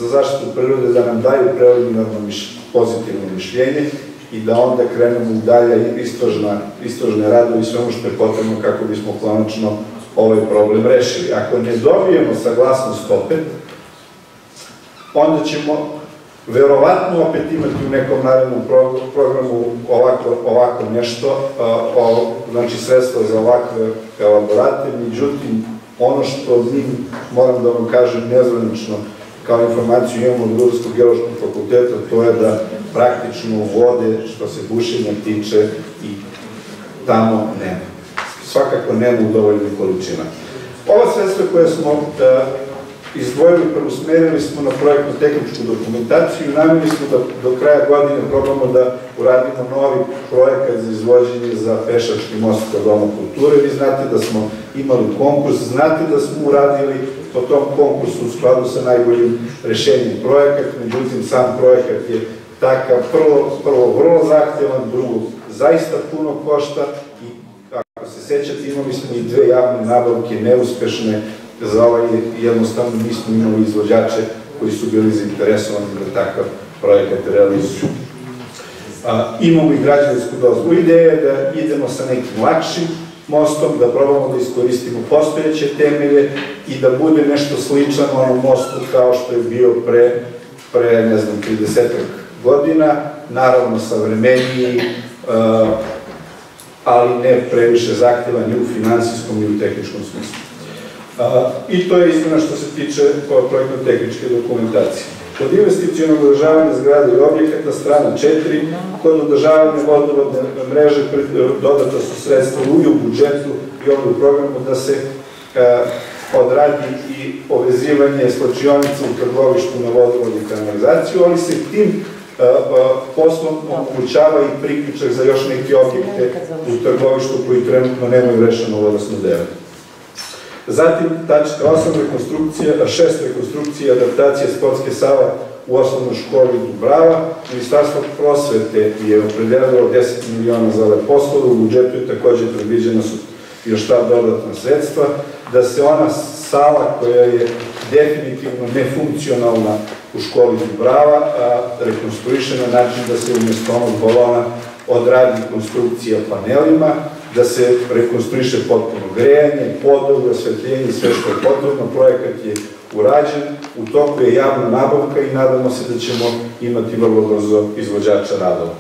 zaštitu prirode da nam daju preliminarno pozitivno mišljenje i da onda krenemo u dalje istražna, istražne radovi i sve ono što je potrebno kako bismo konačno ovaj problem rešili. Ako ne dobijemo saglasnost opet, onda ćemo verovatno opet imati u nekom narednom programu ovako, nešto, znači sredstva za ovakve elaborate, međutim, ono što mi, moram da vam kažem, nezvanično, kao informaciju imamo od Rudarskog geološkog fakulteta, to je da praktično vode, što se bušenja tiče, i tamo nema. Svakako nema u dovoljnim količina. Ova sredstva koje smo izdvojili, preusmerili smo na projektnu tehničku dokumentaciju i namjeli smo da do kraja godine probamo da uradimo novi projekat za izvođenje za pešački most kod Doma kulture. Vi znate da smo imali konkurs, znate da smo uradili po tom konkursu u skladu sa najboljim rešenjem projekat, međutim sam projekat je takav, prvo, prvo vrlo zahtjevan, drugo zaista puno košta i ako se imali smo i dve javne nabavke neuspešne, za ovaj jednostavno nismo imali izvođače koji su bili zainteresovani da takav projekat realizuju. Imamo i građevinsku dozvolu. Ideja je da idemo sa nekim lakšim mostom, da probamo da iskoristimo postojeće temelje i da bude nešto slično onom mostu kao što je bio pre, pre ne znam, 30 godina, naravno savremeniji, uh, ali ne previše zahtjeva ni u finansijskom ni u tehničkom smislu. Uh, I to je istina što se tiče projektno-tehničke dokumentacije. Kod investicijonog održavanja zgrada i objekata, strana 4, kod održavanja vodovodne mreže dodata su sredstva i u budžetu i ovdje u programu da se e, odradi i povezivanje slačionica u trgovištu na vodovod i kanalizaciju, ali se tim e, e, poslom omogućava i priključak za još neke objekte u trgovištu koji trenutno nemaju rešeno vodosnodevanje. Zatim, tačka 8, rekonstrukcija, 6 rekonstrukcija, adaptacija sportske sala u osnovnoj školi Dubrava. Ministarstvo prosvete je opredelilo 10 miliona za ove poslove, u budžetu je takođe predviđena su još ta dodatna sredstva, da se ona sala koja je definitivno nefunkcionalna u školi Dubrava rekonstruiše na način da se umjesto onog balona odradi konstrukcija panelima, da se rekonstruiše potpuno grejanje, podog, osvetljenje, sve što je potrebno, projekat je urađen, u toku je javna nabavka i nadamo se da ćemo imati vrlo brzo izvođača radova.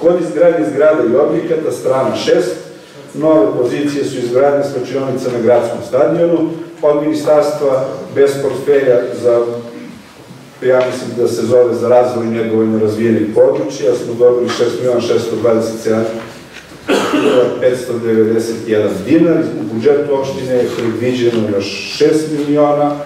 Kod izgradnje zgrada i objekata, strana 6, nove pozicije su izgradnje slačionica na gradskom stadionu, od ministarstva bez portfelja za ja mislim da se zove za razvoj nedovoljno razvijenih područja, smo dobili 6.627 591 dinar, u budžetu opštine je predviđeno još 6 miliona,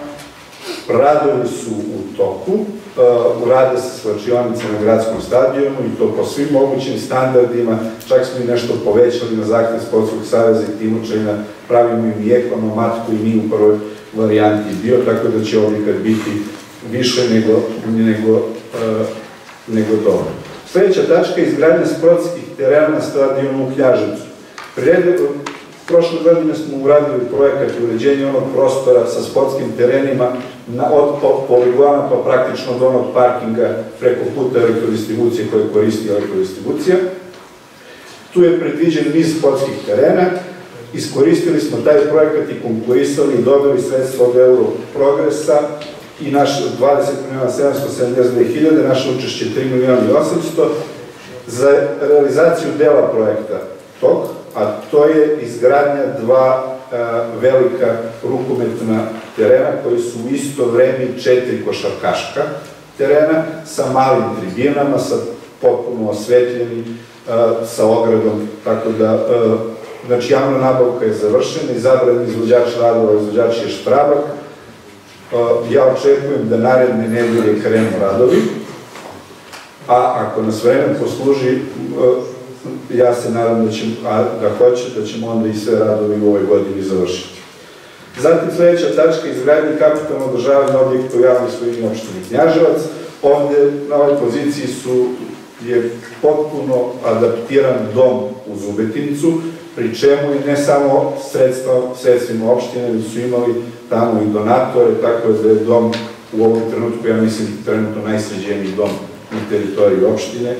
radovi su u toku, uh, urade se svačionice na gradskom stadionu i to po svim mogućim standardima, čak smo i nešto povećali na zahtev Sportskog saveza i Timočajna, pravimo im i ekonomatku i mi u prvoj varijanti bio, tako da će objekat biti više nego, nego, uh, nego dobro. Sledeća tačka je izgradnja sportskih terena na stadionu u Knjaževcu. Prošle godine smo uradili projekat uređenja onog prostora sa sportskim terenima na, od poligona pa praktično do onog parkinga preko puta elektrodistribucije koje koristi elektrodistribucija. Tu je predviđen niz sportskih terena, iskoristili smo taj projekat i konkurisali i dobili sredstva od Euro Progresa i naš 20 miliona 772 hiljade, naše učešće 3 miliona i 800 za realizaciju dela projekta tog, a to je izgradnja dva e, velika rukometna terena koji su u isto vreme četiri košarkaška terena sa malim tribinama, sa potpuno osvetljeni, e, sa ogradom, tako da e, znači javna nabavka je završena, izabran izvođač radova, izvođač je Štrabak, ja očekujem da naredne nedelje krenu radovi, a ako nas vreme posluži, ja se nadam da, ćemo, a da hoće, da ćemo onda i sve radovi u ovoj godini završiti. Zatim sledeća tačka izgradnje kapitalno održavanje objekta u javnoj svojini opštini Knjaževac. Ovde na ovoj poziciji su je potpuno adaptiran dom u Zubetinicu, pri čemu je ne samo sredstva, sredstvima opštine, su imali tamo i donatore, tako da je dom u ovom trenutku, ja mislim, trenutno najsređeniji dom na teritoriji opštine e,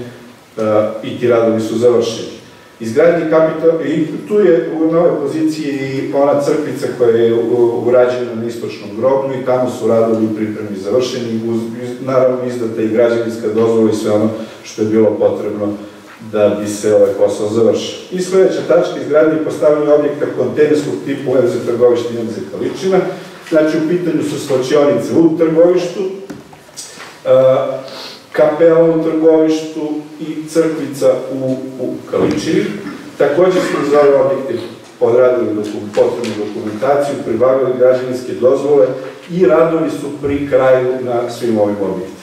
i ti radovi su završeni. Izgradnji kapital, i tu je u nove poziciji i ona crkvica koja je urađena na istočnom groblju i tamo su radovi pripremni završeni, naravno izdata i građevinska dozvola i sve ono što je bilo potrebno da bi se ovaj posao završio. I sledeća tačka izgradnje i postavljanje objekta kontejnerskog tipu UMZ trgovišta i UMZ Kaličina. Znači, u pitanju su slačionice u trgovištu, kapela u trgovištu i crkvica u, u Kaličini. Takođe smo za ove objekte odradili dokum, potrebnu dokumentaciju, pribavili građevinske dozvole i radovi su pri kraju na svim ovim objektima.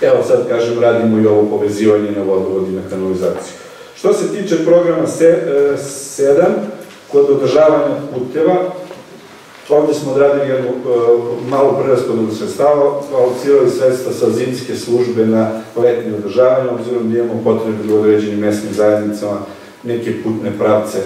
Evo sad kažem, radimo i ovo povezivanje na vodovod i na kanalizaciju. Što se tiče programa 7, e, kod održavanja puteva, ovde smo odradili jednu e, malu preraspodnu sredstava, alocirali sredstva sa zimske službe na letnje održavanje, obzirom da imamo potrebe u određenim mesnim zajednicama neke putne pravce e,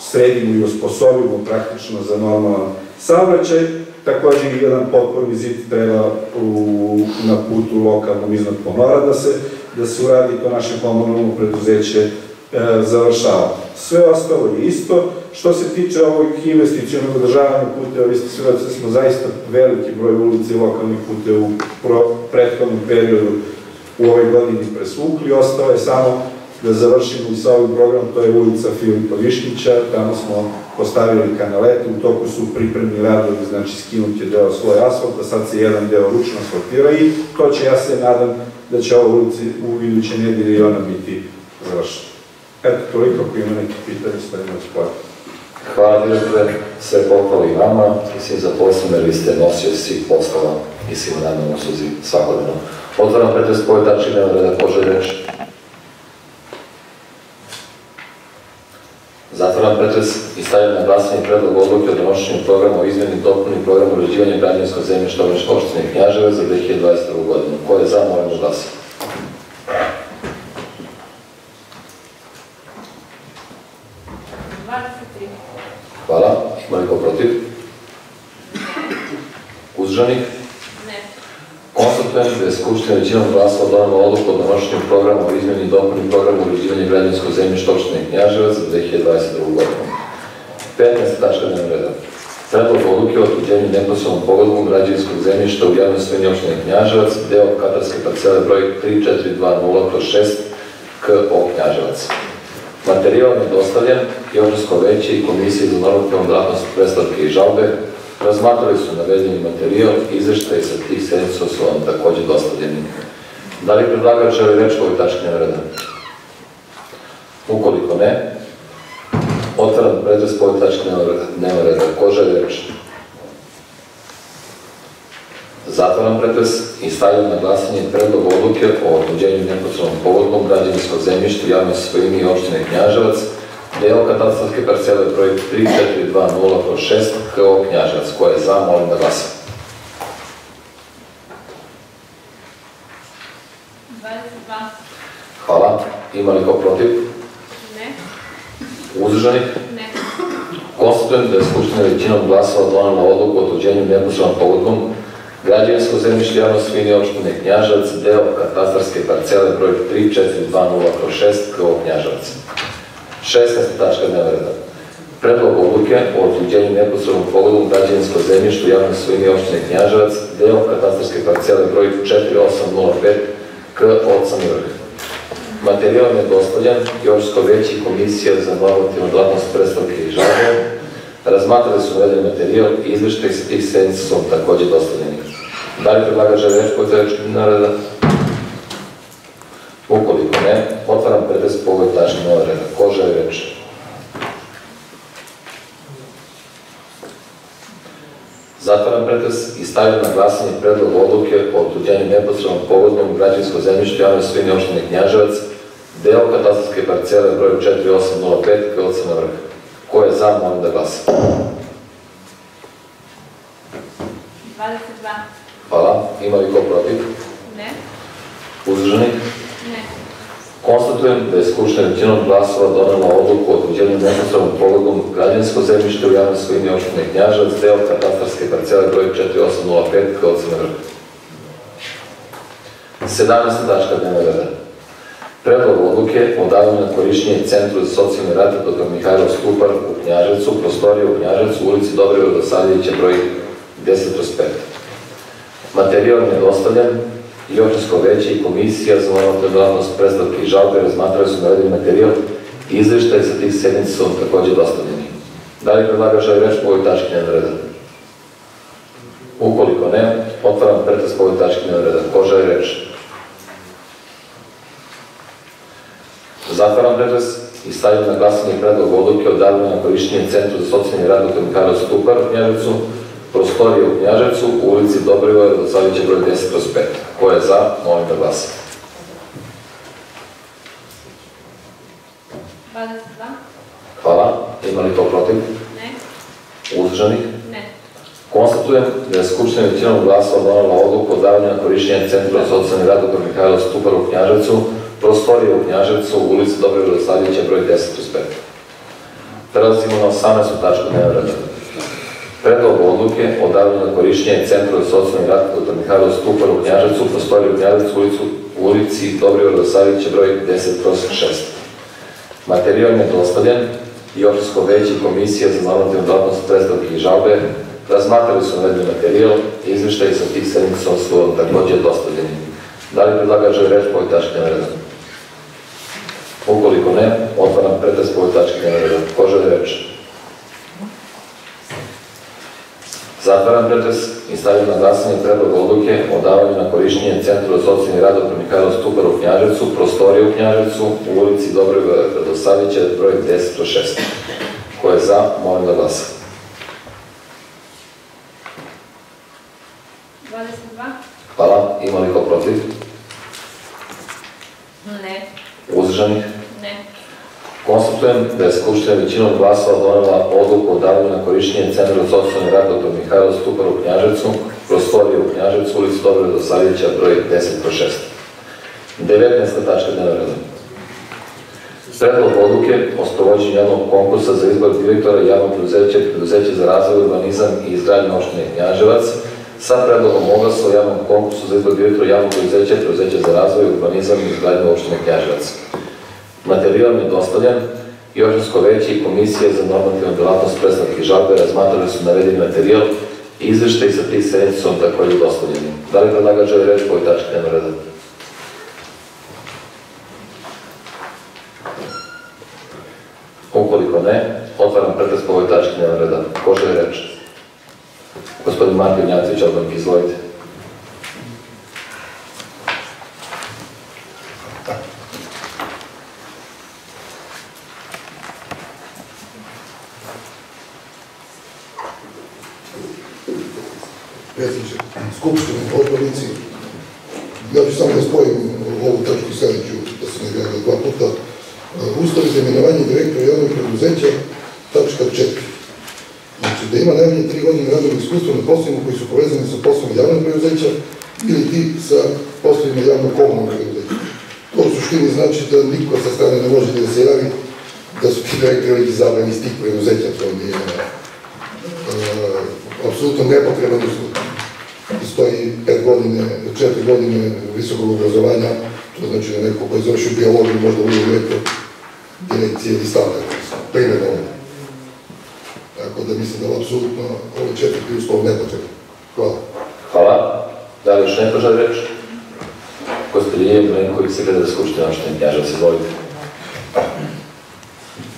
sredimo i osposobimo praktično za normalan saobraćaj. Takođe i jedan potporni zid treba u, na putu lokalnom iznad Ponora da se, da se uradi, to naše komunalno preduzeće e, završava. Sve ostalo je isto. Što se tiče ovog investicijonog održavanja puteva, vi ste svedoci da smo zaista veliki broj ulica i lokalnih puteva u prethodnom periodu u ovoj godini presvukli. Ostao je samo da završimo i sa ovim programom, to je ulica Filipa Višnića, tamo smo postavili kanalete, u toku su pripremni radovi, znači skinut je deo svoj asfalt, a sad se jedan deo ručno asfaltira i to će, ja se nadam, da će ova ulici u iduće nedelje i ona biti završena. Eto, toliko ako ima neki pitanje, stavimo sport.
Hvala direktore, sve pohvali vama i svim zaposlenim, jer vi ste nosio svih poslova i svim radnom usluzi svakodnevno. Otvaram pretres po ovoj tački nema reda, ko želi reč? Zatvaram pretres i stavljam na glasanje predlog odluke o donošenju programa o izmjeni dopuni programa uređivanja građanskog zemljišta Obrničke opštine Knjaževac za 2022. godinu. Ko je za, molim da glasa. Hvala. Ima li ko protiv? Uzdržanih?
Ne.
Konstatujem da je Skupština većinom glasova donela odluku o donošenju programa o izmjeni i dopuni programa uređivanja građanskog zemljišta opštine Knjaževac za 2022. godinu. 15. tačka dnevnog reda. Predlog odluke o utvrđenju neposlovnom pogodbom građevinskog zemljišta u javnoj svojini opštine Knjaževac, deo katarske parcele broj 3420 KO Knjaževac. Materijal je dostavljen i Opštinsko veće i Komisije za normativnu dratnost predstavke i žalbe razmatrali su navedeni materijal izveštaj sa tih sedmica su vam takođe dostavljeni. Da li predlagač želi reč ovoj tački dnevnog reda? Ukoliko ne, otvaram pretres po ovoj tački dnevnog reda. Ko želi reč? Zatvaram pretres i stavljam na glasanje predlog odluke o odluđenju neposlovnom povodnom građevinskog zemljišta u javnoj svojini opštine Knjaževac, deo katastarske parcele projekt 3420 KO Knjaževac. Ko je za, molim da.
Dvadeset dva.
Hvala. Ima li ko protiv?
Ne.
Uzdržanih?
Ne.
Konstatujem da je Skupština većinom glasova donala odluku o otuđenju neposlovnom pogodbom građevinsko zemljište javno svini opštine Knjaževac, deo katastarske parcele broj 3420 kao Knjaževac. 16. tačka dnevnog reda. Predlog odluke o otuđenju neposlovnom pogodom građevinsko zemljište u svini opštine Knjaževac, deo katastarske parcele broj 4805 k Oca Vrh. Materijal je dostavljen i Opštinsko veće i Komisija za normativnu dlatnost predstavke i žalbe. Razmatrali su navedeni materijal i izveštaj sednica su takođe dostavljeni. Da li predlagač želi reč po treću nareda? Ukoliko ne, otvaram pretres po ovoj tački nova reda. Ko želi reč? Zatvaram pretres i stavljam na glasanje predlog odluke o otuđenju neposrednom pogodnom građansko zemljište javne svini opštine Knjaževac, deo katastarske parcele broj 4805 Krlca na vrh. Ko je za, molim da glasa.
Dvadeset dva.
Hvala. Ima li ko protiv?
Ne.
Uzdržani? Konstatujem da je Skupština većinom glasova donela odluku o utvrđenju neposrednom pogodom građansko zemljište u javnoj svojini opštine Knjaževac, deo katastarske parcele broj 4805 Krlca na vrh. 17. tačka dnevnog reda. Predlog odluke o davanju na korišćenje Centru za socijalni rad dr. Mihajlo Stupar u Knjaževcu, prostorije u Knjaževcu, ulici Dobrivo Dosadjevića, broj 10 5. Materijal je dostavljen i Opštinsko veće i Komisija za normativnost predstavke i žalbe razmatrali su navedeni materijal i izveštaj sa tih sednica su takođe dostavljeni. Da li predlagač želi reč po ovoj tački dnevnog reda? Ukoliko ne, otvaram pretres po ovoj tački dnevnog reda. Ko želi reč? Zatvaram pretres i stavljam na glasanje predlog odluke o davanju na korišćenje Centru za socijalni rad dr. Mihajlo Stupar u Knjaževcu, prostorije u Knjaževcu, u ulici Dobrivoja do Savića broj 10 kroz 5. Ko je za, molim da glasa.
Dvadeset dva.
Hvala. Ima li ko protiv?
Ne.
Uzdržanih?
Ne.
Konstatujem da je Skupština većinom glasova donala odluku o davanju na korišćenje Centra za socijalni rad dr. Mihajlo Stupar u Knjaževcu, prostorije u Knjaževcu, u ulici Dobrivoja do Savića broj 10 kroz 5. Prelazimo na 18. tačku dnevnog reda. Predlog odluke o davanju na korišćenje Centra za socijalni rad dr. Mihajlo Stupar u Knjaževcu, prostoriju u Knjaževcu, ulicu, u ulici Dobrivoja Dosavića, broj 10 prosek 6. Materijal je dostavljen i opštinsko veće i komisija za normativnu dopnost predstavke i žalbe razmatrali su navedeni materijal i izveštaji sa tih sedmica su takođe dostavljeni. Da li predlagač želi reč po ovoj tački dnevnog? Ukoliko ne, otvaram pretres po ovoj tački dnevnog reda. Ko želi reč? Zatvaram pretres i stavljam na glasanje predlog odluke o davanju na korišćenje Centru za socijalni rad dr. Mihajlo Stupar u Knjaževcu, prostorije u Knjaževcu, u ulici Dobrega Radosavljeća, broj 10 6. Ko je za, molim da glasa.
22.
Hvala. Ima li ko protiv?
Ne.
Uzdržanih? Konstatujem da je Skupština većinom glasova donela odluku o davanju na korišćenje Centra za socijalni rad dr. Mihajlo Stupar u Knjaževcu, prostorije u Knjaževcu, ulici Dobrega Radosavljeća, broj 10 6. 19. tačka dnevnog reda. Predlog odluke o sprovođenju javnog konkursa za izbor direktora javnog preduzeća i preduzeća za razvoj, urbanizam i izgradnju opštine Knjaževac sa predlogom oglasa o javnom konkursu za izbor direktora javnog preduzeća i preduzeća za razvoj, urbanizam i izgradnju opštine Knjaževac. Materijal je dostavljen i opštinsko veće i komisije za normativnu delatnost predstavke žalbe razmatrali su navedeni materijal i izveštaj sa tih vam takođe dostavljeni. Da li predlagač želi reč po ovoj tački dnevnog reda? Ukoliko ne, otvaram pretres po ovoj tački dnevnog reda. Ko želi reč? Gospodin Martin Jacvić, odmah izvolite.
Skupštine, odbornici. Ja ću samo da spojim ovu tačku sledeću, da se ne gleda dva puta. Ustav za imenovanje direktora javnog preduzeća, tačka 4. Znači, da ima najmanje tri godine radnog iskustva na poslovima koji su povezani sa poslovima javnog preduzeća ili ti sa poslovima javnog komunalnog preduzeća. To u suštini znači da niko sa strane ne može da se javi da su ti direktori izabrani iz tih preduzeća, to mi je uh, apsolutno nepotreban uslov. Stoji pet godine, četiri godine visokog obrazovanja, to znači da neko ko je završio biologiju možda bude direktor direkcije ili stavlja, primjena ovo. Tako da mislim da je apsolutno ove četiri uslov nepotreban. Hvala.
Hvala. Da li još neko želi reč? Gospodin Ivan Milenković, sekretar Skupštine opštine Knjaževac, izvolite.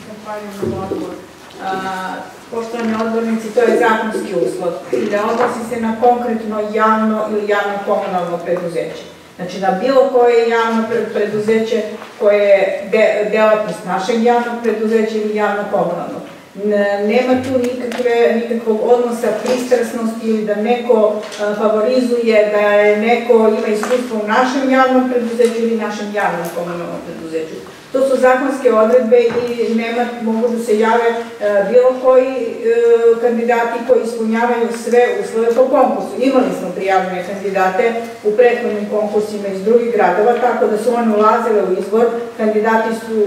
Zahvaljujem na odgovor. Poštovani odbornici, to je zakonski uslov i da odnosi se na konkretno javno ili javno komunalno preduzeće. Znači na bilo koje javno pre- preduzeće koje je de, delatnost našeg javnog preduzeća ili javno komunalno. N- Nema tu nikakve, nikakvog odnosa pristrasnosti ili da neko favorizuje, da je neko ima iskustvo u našem javnom preduzeću ili našem javnom komunalnom preduzeću. To su zakonske odredbe i nema, mogu da se jave e, bilo koji e, kandidati koji ispunjavaju sve uslove po konkursu. Imali smo prijavljene kandidate u prethodnim konkursima iz drugih gradova, tako da su oni ulazile u izbor. Kandidati su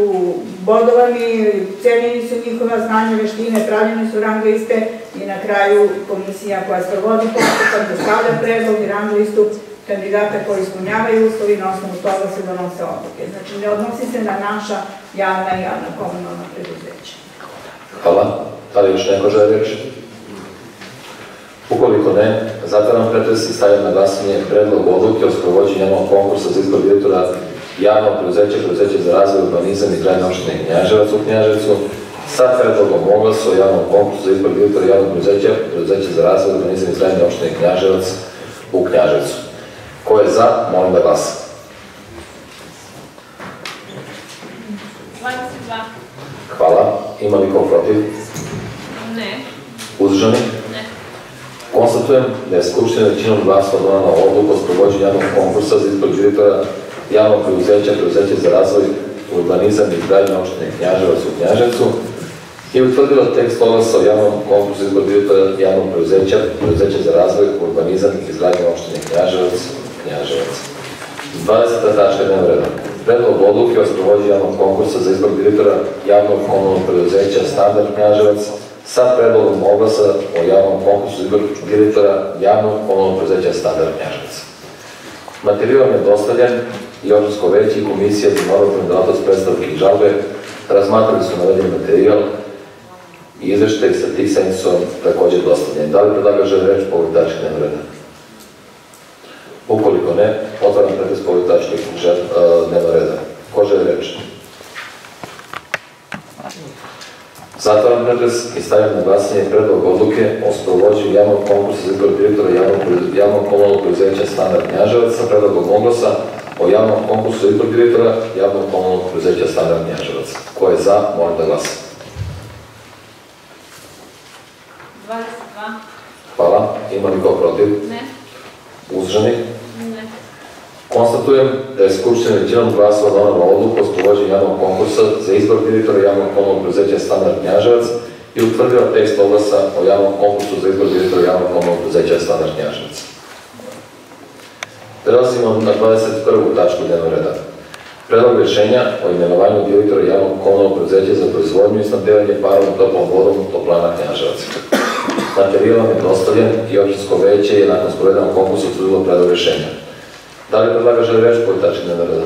bodovani, cenjeni su njihova znanja, veštine, pravljene su rang liste i na kraju komisija koja sprovodi postupak dostavlja predlog i rang listu kandidata koji ispunjavaju uslovi na osnovu toga se donose odluke. Znači ne odnosi se na naša javna i javna komunalna preduzeća.
Hvala. Da li još neko želi reč? Ukoliko ne, zatvaram pretres i stavljam na glasanje predlog odluke o sprovođenju jednog konkursa za izbor direktora javnog preduzeća, preduzeća za razvoj, urbanizam i gradnje opštine Knjaževac u Knjaževcu sa predlogom oglasa o javnom konkursu za izbor direktora javnog preduzeća, preduzeća za razvoj, urbanizam i gradnje opštine Knjaževac u Knjaževcu. Ko je za, molim da glasa.
22.
Hvala. Ima li ko protiv?
Ne.
Uzdržani?
Ne.
Konstatujem da je Skupština većinom glasova donala odluku o sprovođenju javnog konkursa za izbor direktora javnog preduzeća, preduzeća za razvoj, urbanizam i izgradnju opštine Knjaževac u Knjaževcu i utvrdila tekst oglasa o javnom konkursu izbor direktora javnog preduzeća, preduzeća za razvoj, urbanizam i izgradnju opštine Knjaževac, Knjaževac. 20. tačka dnevnog reda. Predlog odluke o sprovođenju javnog konkursa za izbor direktora javnog komunalnog preduzeća Standard Knjaževac sa predlogom oglasa o javnom konkursu za izbor direktora javnog komunalnog preduzeća Standard Knjaževac. Materijal je dostavljen i opštinsko veće i komisija za normativnu delatnost predstavke i žalbe razmatrali su navedeni materijal i izveštaj sa tih vam također dostavljeni. Da li predlaga želi reč po ovoj tački dnevnog reda? Ukoliko ne, otvaram pretres po ovoj tački e, dnevnog reda. Ko želi reč? Zatvaram pretres i stavljam na glasanje predlog odluke o sprovođenju javnog konkursa za izbor direktora javnog, komunalnog preduzeća Standard Knjaževac sa predlogom oglasa o javnom konkursu za izbor direktora javnog komunalnog preduzeća Standard Knjaževac. Ko je za, molim da glasa.
22.
Hvala. Ima li ko protiv?
Ne.
Uzdržani? Konstatujem da je Skupština većinom glasova donala odluku o sprovođenju javnog konkursa za izbor direktora javnog komunalnog preduzeća Standard Knjaževac i utvrdila tekst oglasa o javnom konkursu za izbor direktora javnog komunalnog preduzeća Standard Knjaževac. Prelazimo na 21. tačku dnevnog reda. Predlog rješenja o imenovanju direktora javnog komunalnog preduzeća za proizvodnju i snabdevanje parom toplom vodom toplana Knjaževac. Materijal vam je dostavljen i općinsko veće je nakon sprovedenog konkursa utvrdilo predlog rješenja. Da li predlaga želi reč po ovoj tački dnevnog reda?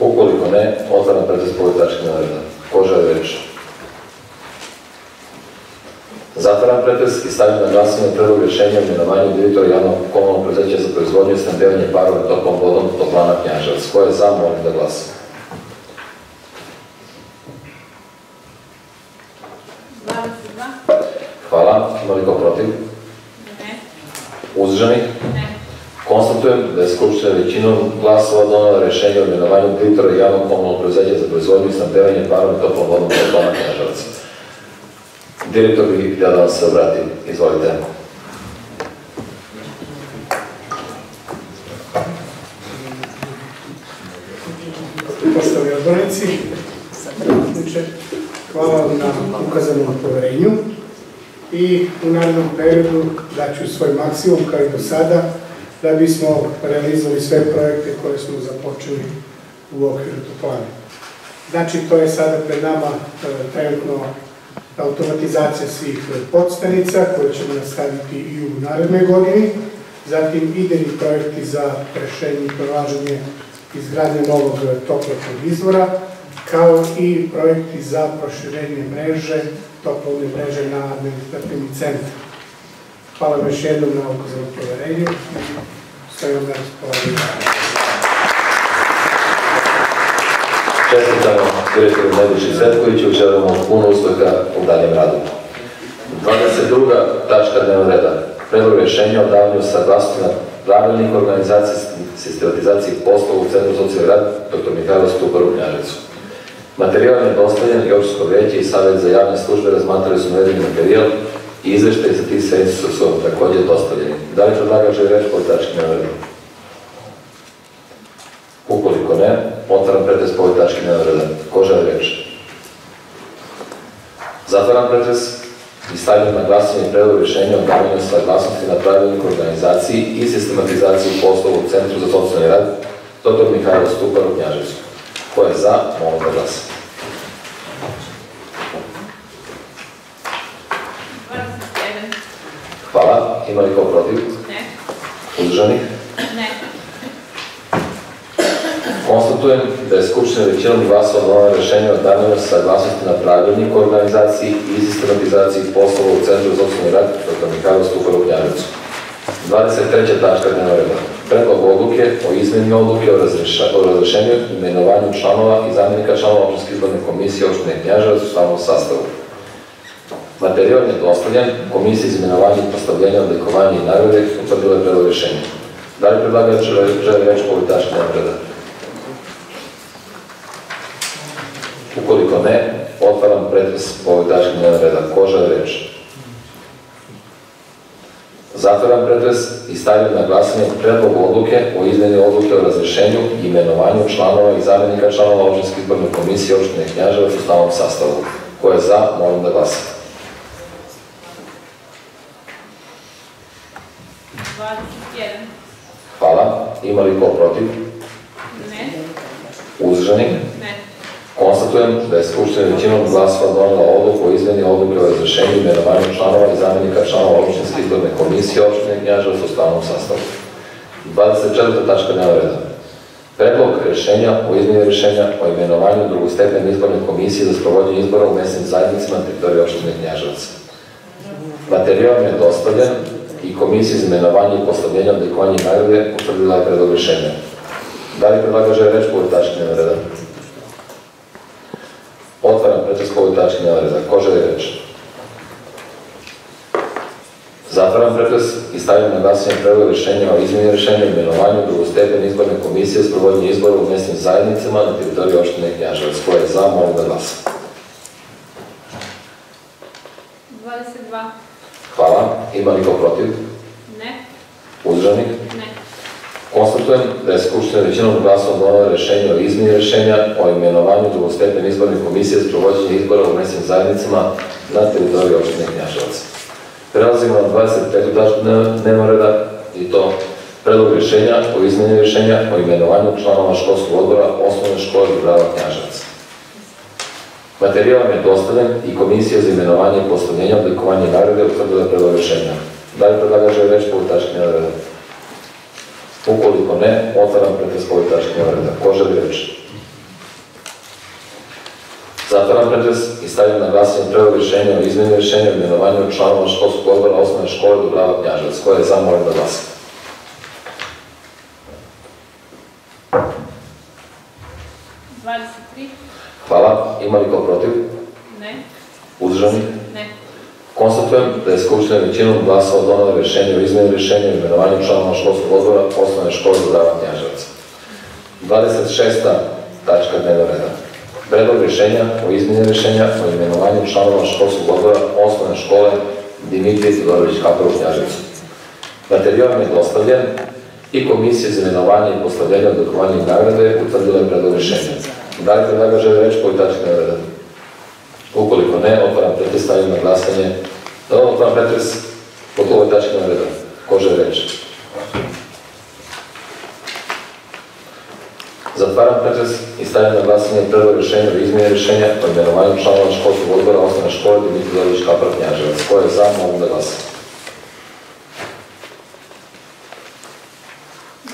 Ukoliko ne, otvaram pretres po ovoj tački dnevnog reda. Ko želi reč? Zatvaram pretres i stavljam na glasanje predlog rješenja o imenovanju direktora javnog komunalnog preduzeća za proizvodnju i snabdevanje parove toplom vodom toplana Knjaževac. Ko je za, molim da glasa.
22.
Hvala. Ima li ko protiv?
Ne.
Uzdržani? Konstatujem da je Skupština većinom glasova donala rješenje o imenovanju direktora javnog komunalnog preduzeća za proizvodnju i snabdevanje parom i toplom vodom toplana Knjaževac. Direktor bi htio da vam se obrati. Izvolite.
Poštovani odbornici, hvala vam na ukazanom poverenju i u narednom periodu daću svoj maksimum kao i do sada da bismo realizovali sve projekte koje smo započeli u okviru toplane. Znači, to je sada pred nama e, trenutno automatizacija svih podstanica koje ćemo nastaviti i u narednoj godini, zatim idejni projekti za rešenje i pronalaženje izgradnje novog toplotnog izvora, kao i projekti za proširenje mreže, toplovne mreže na administrativni centar. Hvala vam još jednom na ukazanom poverenju i stojim na raspolaganju.
Čestitamo direktoru Nebojši Svetkoviću želimo puno uspeha u daljem radu. 22. tačka dnevnog reda. Predlog rješenja o davanju saglasnosti na pravilnik organizacije sistematizacije poslova u Centru socijalni rad dr. Mihajlo Stupar u Knjaževcu. Materijal je dostavljen i opštinsko veće i savjet za javne službe razmatrali su navedeni materijal izveštaj za tih sedmica su su vam također dostavljeni. Da li predlagač želi reći po tački dnevnog reda? Ukoliko ne, otvaram pretres po tački dnevnog reda. Ko želi reč? Zatvaram pretres i stavljam na glasanje predlog rješenja o davanju saglasnosti na pravilnik o organizaciji i sistematizaciji poslova u Centru za socijalni rad dr. Mihajlo Stupar u Knjaževcu. Ko je za, molim da glasa.
21.
Hvala. Ima li ko protiv?
Ne.
Uzdržanih?
Ne.
Konstatujem da je Skupština većinom glasova donala rješenje o davanju saglasnosti na pravilnik o organizaciji i sistematizaciji poslova u Centru za socijalni rad dr. Mihajlo Stupar u Knjaževcu. 23. tačka dnevnog reda. Predlog odluke o izmeni odluke o, razreša, o razrešenju i imenovanju članova i zamjenika članova općinske izborne komisije opštine Knjaževac u stalnom sastavu. Materijal je dostavljen Komisiji za imenovanje i postavljanje, odlikovanje i nagrade utvrdila je predlog rješenja. Da li predlagač želi reći po ovoj tački reda? Ukoliko ne, otvaram pretres po ovoj tački reda. Ko želi reći? Zatvaram pretres i stavljam na glasanje predlog odluke o izmjeni odluke o razrešenju i imenovanju članova i zamjenika članova općinske izborne komisije opštine Knjaževac u stalnom sastavu. Ko je za, molim da glasa.
21.
Hvala. Ima li ko protiv?
Ne.
Uzdržani?
Ne.
Konstatujem da je Skupština većinom glasova donela odluku o izmeni odluke o razrešenju imenovanju članova i zamjenika članova opštinske izborne komisije opštine Knjaževac u stalnom sastavu. 24. tačka dnevnog reda. Predlog rešenja o izmeni rešenja o imenovanju drugostepene izborne komisije za sprovođenje izbora u mesnim zajednicama na teritoriji opštine Knjaževac. Materijal je dostavljen i komisija za imenovanje i postavljenje odlikovanja i nagrade utvrdila je predlog rešenja. Da li predlagaže reč po ovoj tački dnevnog reda? Otvaram pretres po ovoj tački dnevnog reda. Ko želi reč? Zatvaram pretres i stavljam na glasanje predlog rešenja o izmeni rešenja o imenovanju drugostepene izborne komisije za sprovođenje izbora u mesnim zajednicama na teritoriji opštine Knjaževac. Ko je za, molim da glasa.
22.
Hvala. Ima li ko protiv?
Ne.
Uzdržanih?
Ne.
Konstatujem da je Skupština većinom glasova donela rešenje o izmeni rešenja o imenovanju drugostepene izborne komisije za sprovođenje izbora u mesnim zajednicama na teritoriji opštine Knjaževac. Prelazimo na 25. tačku dnevnog reda i to predlog rešenja o izmeni rešenja o imenovanju članova školskog odbora osnovne škole Dubrava Knjaževac. Materijal vam je dostavljen i Komisija za imenovanje i postavljenje, oblikovanje nagrade utvrdila je predlog rešenja. Da li predlagaže reč po tački reda? Ukoliko ne, otvaram pretres po tački reda. Ko želi reč? Zatvaram pretres i stavljam na glasanje predlog rešenja o izmeni rešenja o imenovanju članova školskog odbora osnovne škole Dubrava Knjaževac. Ko je za, molim da glasa.
Dvadeset tri.
Hvala. Ima li ko protiv?
Ne.
Uzdržani?
Ne.
Konstatujem da je Skupština većinom glasova donela rešenje o izmeni rešenja o imenovanju članova školskog odbora osnovne škole Dubrava Knjaževac. 26. tačka dnevnog reda. Predlog rešenja o izmeni rešenja o imenovanju članova školskog odbora osnovne škole Dimitrij Todorović Kapar u Knjaževcu. Materijal je dostavljen i Komisija za imenovanje i postavljanje odlikovanja i nagrade utvrdila je predlog rešenja. Da li predlagaže reč po ovoj tački dnevnog reda? Ukoliko ne, otvaram pretres, stavljam na glasanje. Da, otvaram pretres po ovoj tački dnevnog reda. Ko želi reč? Zatvaram pretres i stavljam na glasanje predlog rešenja o izmjeni rešenja o imenovanju članova školskog odbora osnovne škole Dimitrij Todorović Kapar Knjaževac. Ko je za, molim da glasa.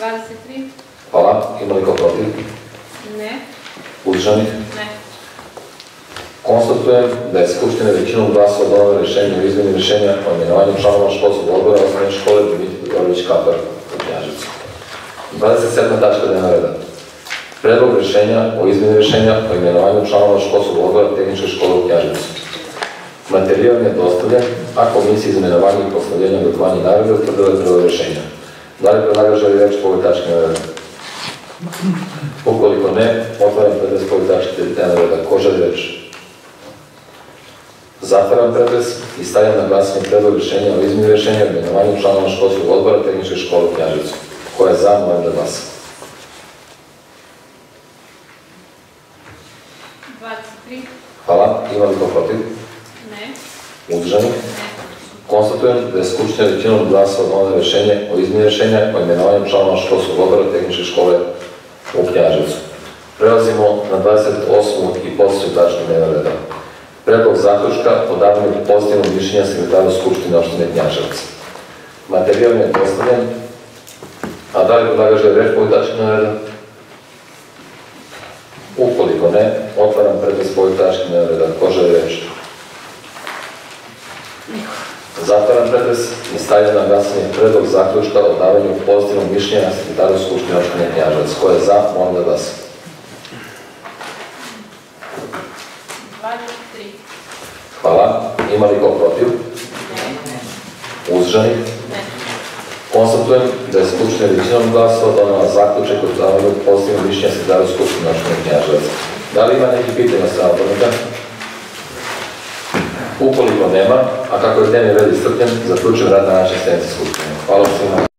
23.
Hvala. Ima li. Uzdržanih?
Ne.
Konstatujem da je Skupština većinom glasova donela rešenje o izmeni rešenja o imenovanju članova školskog odbora osnovne škole Dimitrij Todorović Kapar u Knjaževcu. 27. tačka dnevnog reda. Predlog rešenja o izmeni rešenja o imenovanju članova školskog odbora tehničke škole u Knjaževcu. Materijal je dostavljen, a Komisija za imenovanje i postavljanje odlikovanja i nagrade utvrdila je predlog rešenja. Da li predlagač želi reč po ovoj tački reda? Ukoliko ne, otvaram pretres po ovoj tački dnevnog reda. Ko želi reč? Zatvaram pretres i stavljam na glasanje predlog rešenja o izmeni rešenja o imenovanju članova školskog odbora tehničke škole u Knjaževcu. Ko je za, molim da glasa.
23.
Hvala. Ima li ko protiv?
Ne.
Uzdržani? Konstatujem da je Skupština većinom glasova donela rešenje o izmeni rešenja o imenovanju članova školskog odbora tehničke škole u Knjaževcu. Prelazimo na 28. i posljednju tačku dnevnog reda. Predlog zaključka o davanju pozitivnog mišljenja sekretara Skupštine opštine Knjaževac. Materijal je dostavljen, a da li predlagaže reč po ovoj tački dnevnog reda? Ukoliko ne, otvaram pretres po ovoj tački dnevnog reda. Ko želi reč? Zatvaram pretres i stavljam na glasanje predlog zaključka o davanju pozitivnog mišljenja sekretaru Skupštine opštine Knjaževac. Ko je za, molim da glasa.
23.
Hvala. Ima li ko protiv? Uzdržani?
Ne.
Konstatujem da je Skupština većinom glasova donela zaključak o davanju pozitivnog mišljenja sekretaru Skupštine opštine Knjaževac. Da li ima neki pitanja sa odbornika? Ukoliko nema, a kako je dnevni red iscrpljen, zaključujem rad na sednici Skupštine. Hvala svima.